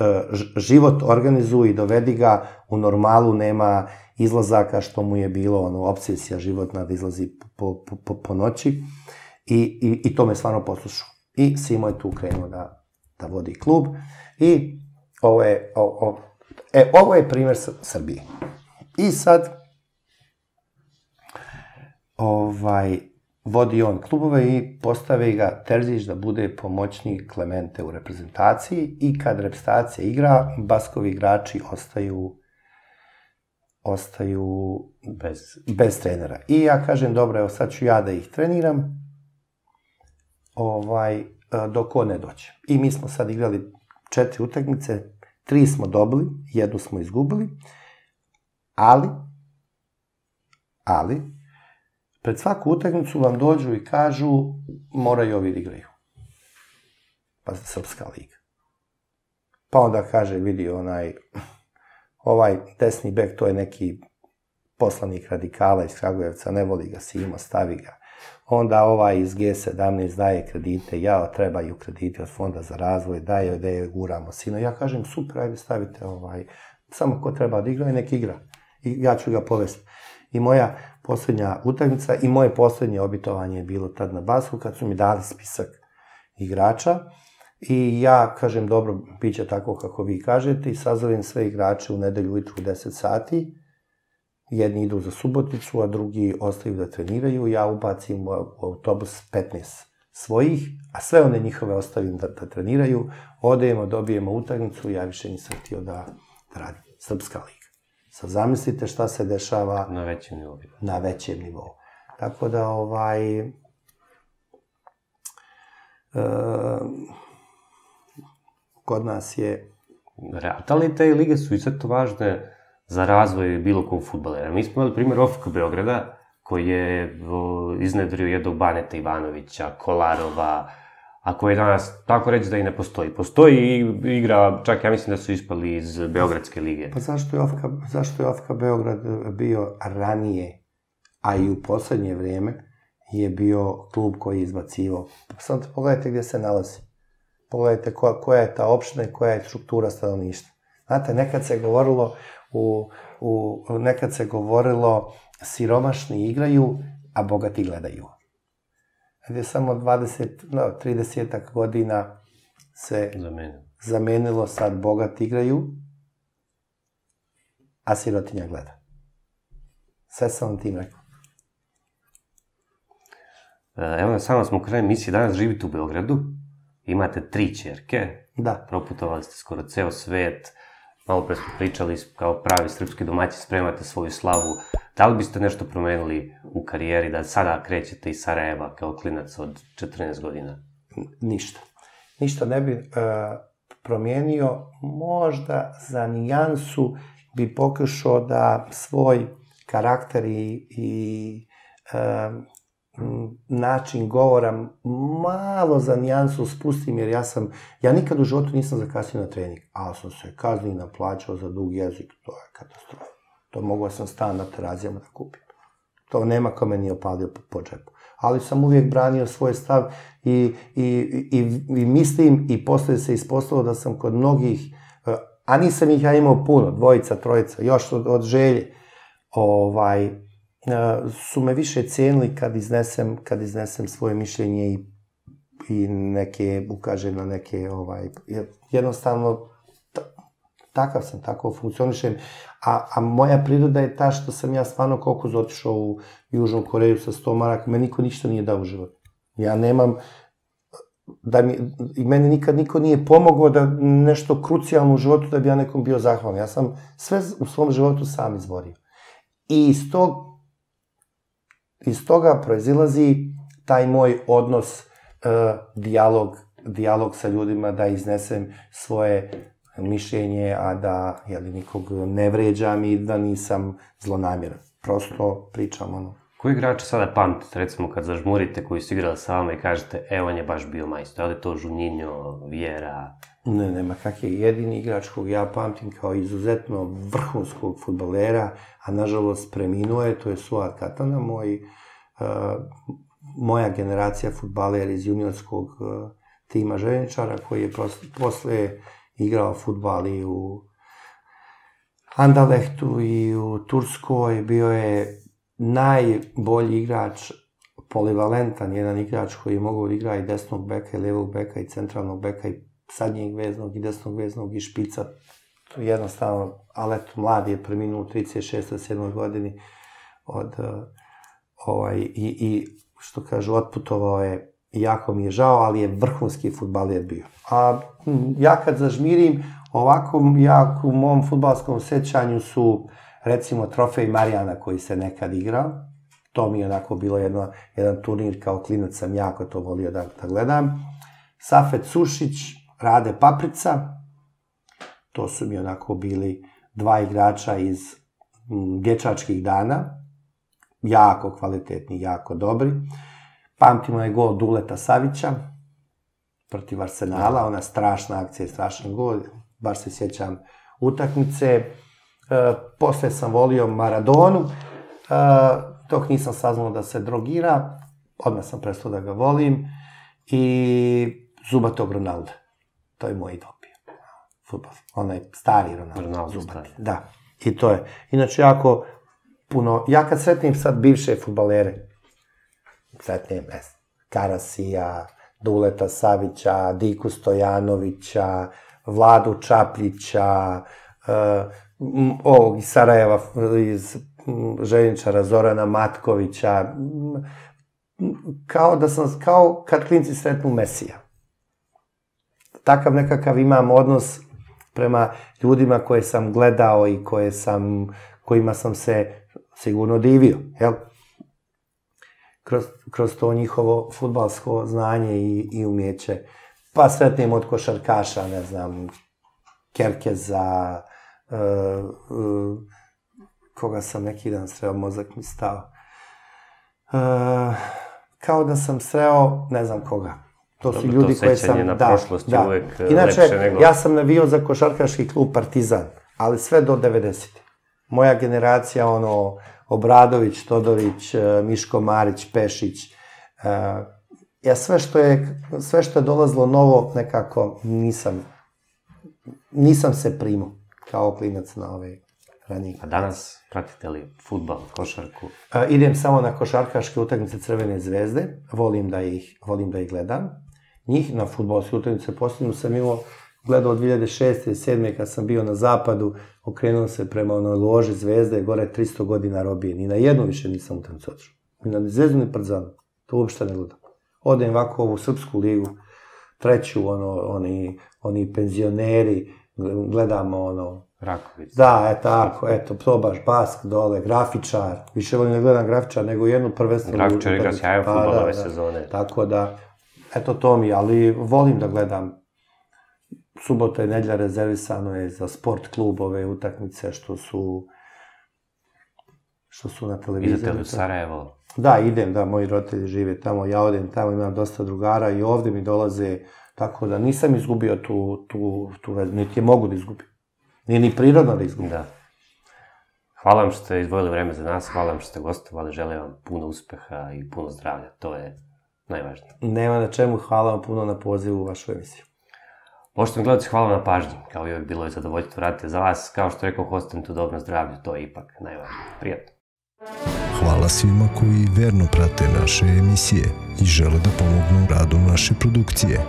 e, život organizuj i dovedi ga u normalu, nema izlazaka što mu je bilo, ono, obsesija životna da izlazi po, po, po, po noći. I, i, I to me stvarno poslušao. I Simo je tu krenuo da, da vodi klub. I ovo je, o, o, e, ovo je primer Sr- Srbije. I sad, ovaj, vodi on klubove i postave ga Terzić da bude pomoćnik Klemente u reprezentaciji i kad reprezentacija igra, Baskovi igrači ostaju ostaju Bez... bez trenera. I ja kažem, dobro, evo sad ću ja da ih treniram, ovaj, e, dok on ne dođe. I mi smo sad igrali četiri utakmice, tri smo dobili, jednu smo izgubili, ali, ali, pred svaku utakmicu vam dođu i kažu moraju ovi da igraju. Pa Srpska liga. Pa onda kaže, vidi onaj, ovaj desni bek, to je neki poslanik radikala iz Kragujevca, ne voli ga Simo, stavi ga. Onda ovaj iz G17 daje kredite, ja trebaju kredite od fonda za razvoj, daje da je guramo sino. Ja kažem, super, ajde stavite ovaj, samo ko treba da igra, nek igra. I ja ću ga povesti. i moja poslednja utakmica i moje poslednje obitovanje je bilo tad na Basku kad su mi dali spisak igrača i ja kažem dobro, bit će tako kako vi kažete i sazovem sve igrače u nedelju ujutru u 10 sati jedni idu za Suboticu, a drugi ostaju da treniraju, ja ubacim u autobus 15 svojih, a sve one njihove ostavim da, da treniraju, odejemo, dobijemo utakmicu, ja više nisam htio da, da radim. Srpska liga. Sad zamislite šta se dešava Na većem nivou. na većem nivou. Tako da, ovaj, e, kod nas je Re- li te lige su izuzetno važne za razvoj bilo kog futbalera? Mi smo imali primjer OFK Beograda, koji je iznedrio jednog Baneta Ivanovića, Kolarova, a koji danas, tako reći da i ne postoji. Postoji i igra, čak ja mislim da su ispali iz Beogradske lige. Pa zašto je Ofka, zašto je Ofka Beograd bio ranije, a i u poslednje vreme, je bio klub koji je izbacivao. Sad pogledajte gdje se nalazi. Pogledajte koja, koja je ta opština i koja je struktura stanovništva. Znate, nekad se govorilo u, u, nekad se govorilo siromašni igraju, a bogati gledaju. Gde samo 20, no, 30 godina se Za mene. zamenilo sad bogati igraju, a sirotinja gleda. Sve sam vam tim rekao. E, Evo, samo smo u kraju emisije, danas živite u Beogradu, imate tri čerke, Da, proputovali ste skoro ceo svet, malo pre smo pričali kao pravi srpski domaći spremate svoju slavu. Da li biste nešto promenili u karijeri da sada krećete iz Sarajeva kao klinac od 14 godina? ništa. Ništa ne bi uh, promijenio, možda za nijansu bi pokušao da svoj karakter i, i m, način govora malo za nijansu spustim, jer ja sam, ja nikad u životu nisam zakasnio na trening, ali sam se kazni naplaćao za dug jezik, to je katastrofa. To mogu sam stan na terazijama da kupim. To nema kome nije opalio po, po džepu. Ali sam uvijek branio svoj stav i, i, i, i mislim i posle se ispostavilo da sam kod mnogih, eh, a nisam ih ja imao puno, dvojica, trojica, još od, od želje, ovaj, su me više cijenili kad iznesem, kad iznesem svoje mišljenje i, i neke, ukažem na neke, ovaj, jednostavno, ta- takav sam, tako funkcionišem, a, a moja priroda je ta što sam ja stvarno koliko otišao u Južnu Koreju sa 100 maraka, me niko ništa nije dao u život. Ja nemam, da mi, i meni nikad niko nije pomogao da nešto krucijalno u životu da bi ja nekom bio zahvalan. Ja sam sve u svom životu sam izborio. I iz tog, iz toga proizilazi taj moj odnos, uh, dijalog, dijalog sa ljudima, da iznesem svoje mišljenje, a da jeli, nikog ne vređam i da nisam zlonamjeran. Prosto pričam ono. Koji igrač sada pamtite, recimo kad zažmurite koji su igrali sa vama i kažete, e, on je baš bio majstor, li je to Žuninjo, Vjera, Ne, nema kak je jedini igrač kog ja pamtim kao izuzetno vrhunskog futbolera, a nažalost preminuo je, to je Suat Katana, moj, uh, moja generacija futbalera iz juniorskog uh, tima željeničara, koji je posle igrao futbal i u Andalehtu i u Turskoj, bio je najbolji igrač polivalentan, jedan igrač koji je mogao da igra i desnog beka i levog beka i centralnog beka i sadnjeg veznog i desnog veznog i špica. To je jednostavno, ali eto, mlad je preminuo u 36. 7. godini od, uh, ovaj, i, i što kažu, otputovao je, jako mi je žao, ali je vrhunski futbaler bio. A ja kad zažmirim, ovako, ja u mom futbalskom sećanju su, recimo, trofej Marijana koji se nekad igrao, to mi je onako bilo jedno, jedan turnir, kao klinac sam jako to volio da, da gledam. Safet Sušić, Rade Paprica, to su mi onako bili dva igrača iz m, dječačkih dana, jako kvalitetni, jako dobri. Pamtimo je gol Duleta Savića protiv Arsenala, ona strašna akcija, strašan gol, baš se sjećam utakmice. E, posle sam volio Maradonu, e, dok nisam saznao da se drogira, odmah sam prestao da ga volim. I Zubatog Ronalda. To je moj idol bio. Futbol. Onaj stari Ronaldo. Ronaldo stari. Da. I to je. Inače, jako puno, ja kad sretnim sad bivše futbalere, sretnim, ne znam, Karasija, Duleta Savića, Diku Stojanovića, Vladu Čapljića, uh, ovog iz Sarajeva, iz željničara Zorana Matkovića, kao da sam, kao kad klinci sretnu Mesija. Takav nekakav imam odnos prema ljudima koje sam gledao i koje sam, kojima sam se sigurno divio, jel? Kroz, kroz to njihovo futbalsko znanje i, i umjeće. Pa sretnim od košarkaša, ne znam, Kerkeza, uh, uh, koga sam neki dan sreo, mozak mi stao. Uh, kao da sam sreo, ne znam koga. To su Dobro, ljudi to koje sam... na da, prošlost je da. uvek, e, Inače, lepše nego- ja sam navio za košarkaški klub Partizan, ali sve do 90. Moja generacija, ono, Obradović, Todorić, e, Miško Marić, Pešić, e, ja sve što je, sve što je dolazilo novo, nekako nisam, nisam se primao kao klinac na ove ranije. A danas pratite li futbal, košarku? A, idem samo na košarkaške utakmice Crvene zvezde, volim da ih, volim da ih gledam. Njih na futbolske utakmice posljedno sam imao gledao od 2006. i 2007. kad sam bio na zapadu, okrenuo se prema onoj loži zvezde, gore 300 godina robije. Ni na jednu više nisam utakmicu otišao. Ni na zvezdu, ni Partizanu. To uopšte ne gledam. Odem ovako u ovu srpsku ligu, treću, ono, oni, oni penzioneri, gledamo ono, Rakovic. Da, e tako, eto, to baš bask dole, grafičar. Više volim da gledam grafičar nego jednu prvenstvenu. Grafičar igra sjajan Pa, fudbal da, da. sezone. Tako da, eto to mi, ali volim da gledam. Subota i nedjelja rezervisano je za sport klubove utakmice što su što su na televiziji. Idete li u Sarajevo? Da, idem, da, moji roditelji žive tamo, ja odem tamo, imam dosta drugara i ovde mi dolaze, tako da nisam izgubio tu, tu, tu vezu, niti je mogu da izgubim. Nije ni prirodno da izgubim. Da. Hvala vam što ste izdvojili vreme za nas, hvala vam što ste gostovali, želim vam puno uspeha i puno zdravlja, to je najvažnije. Nema na čemu, hvala vam puno na pozivu u vašu emisiju. Poštovani gledalci, hvala na pažnji. Kao i uvijek bilo je zadovoljstvo raditi za vas. Kao što rekao, ostajem tu dobro zdravlje, to je ipak najvažnije. Prijatno. Hvala svima koji verno prate naše emisije i žele da pomognu u radu naše produkcije.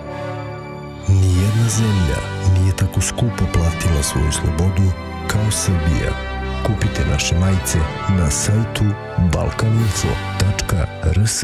Nijedna zemlja nije tako skupo platila svoju slobodu kao Srbija. Kupite naše majice na sajtu balkaninfo.rs.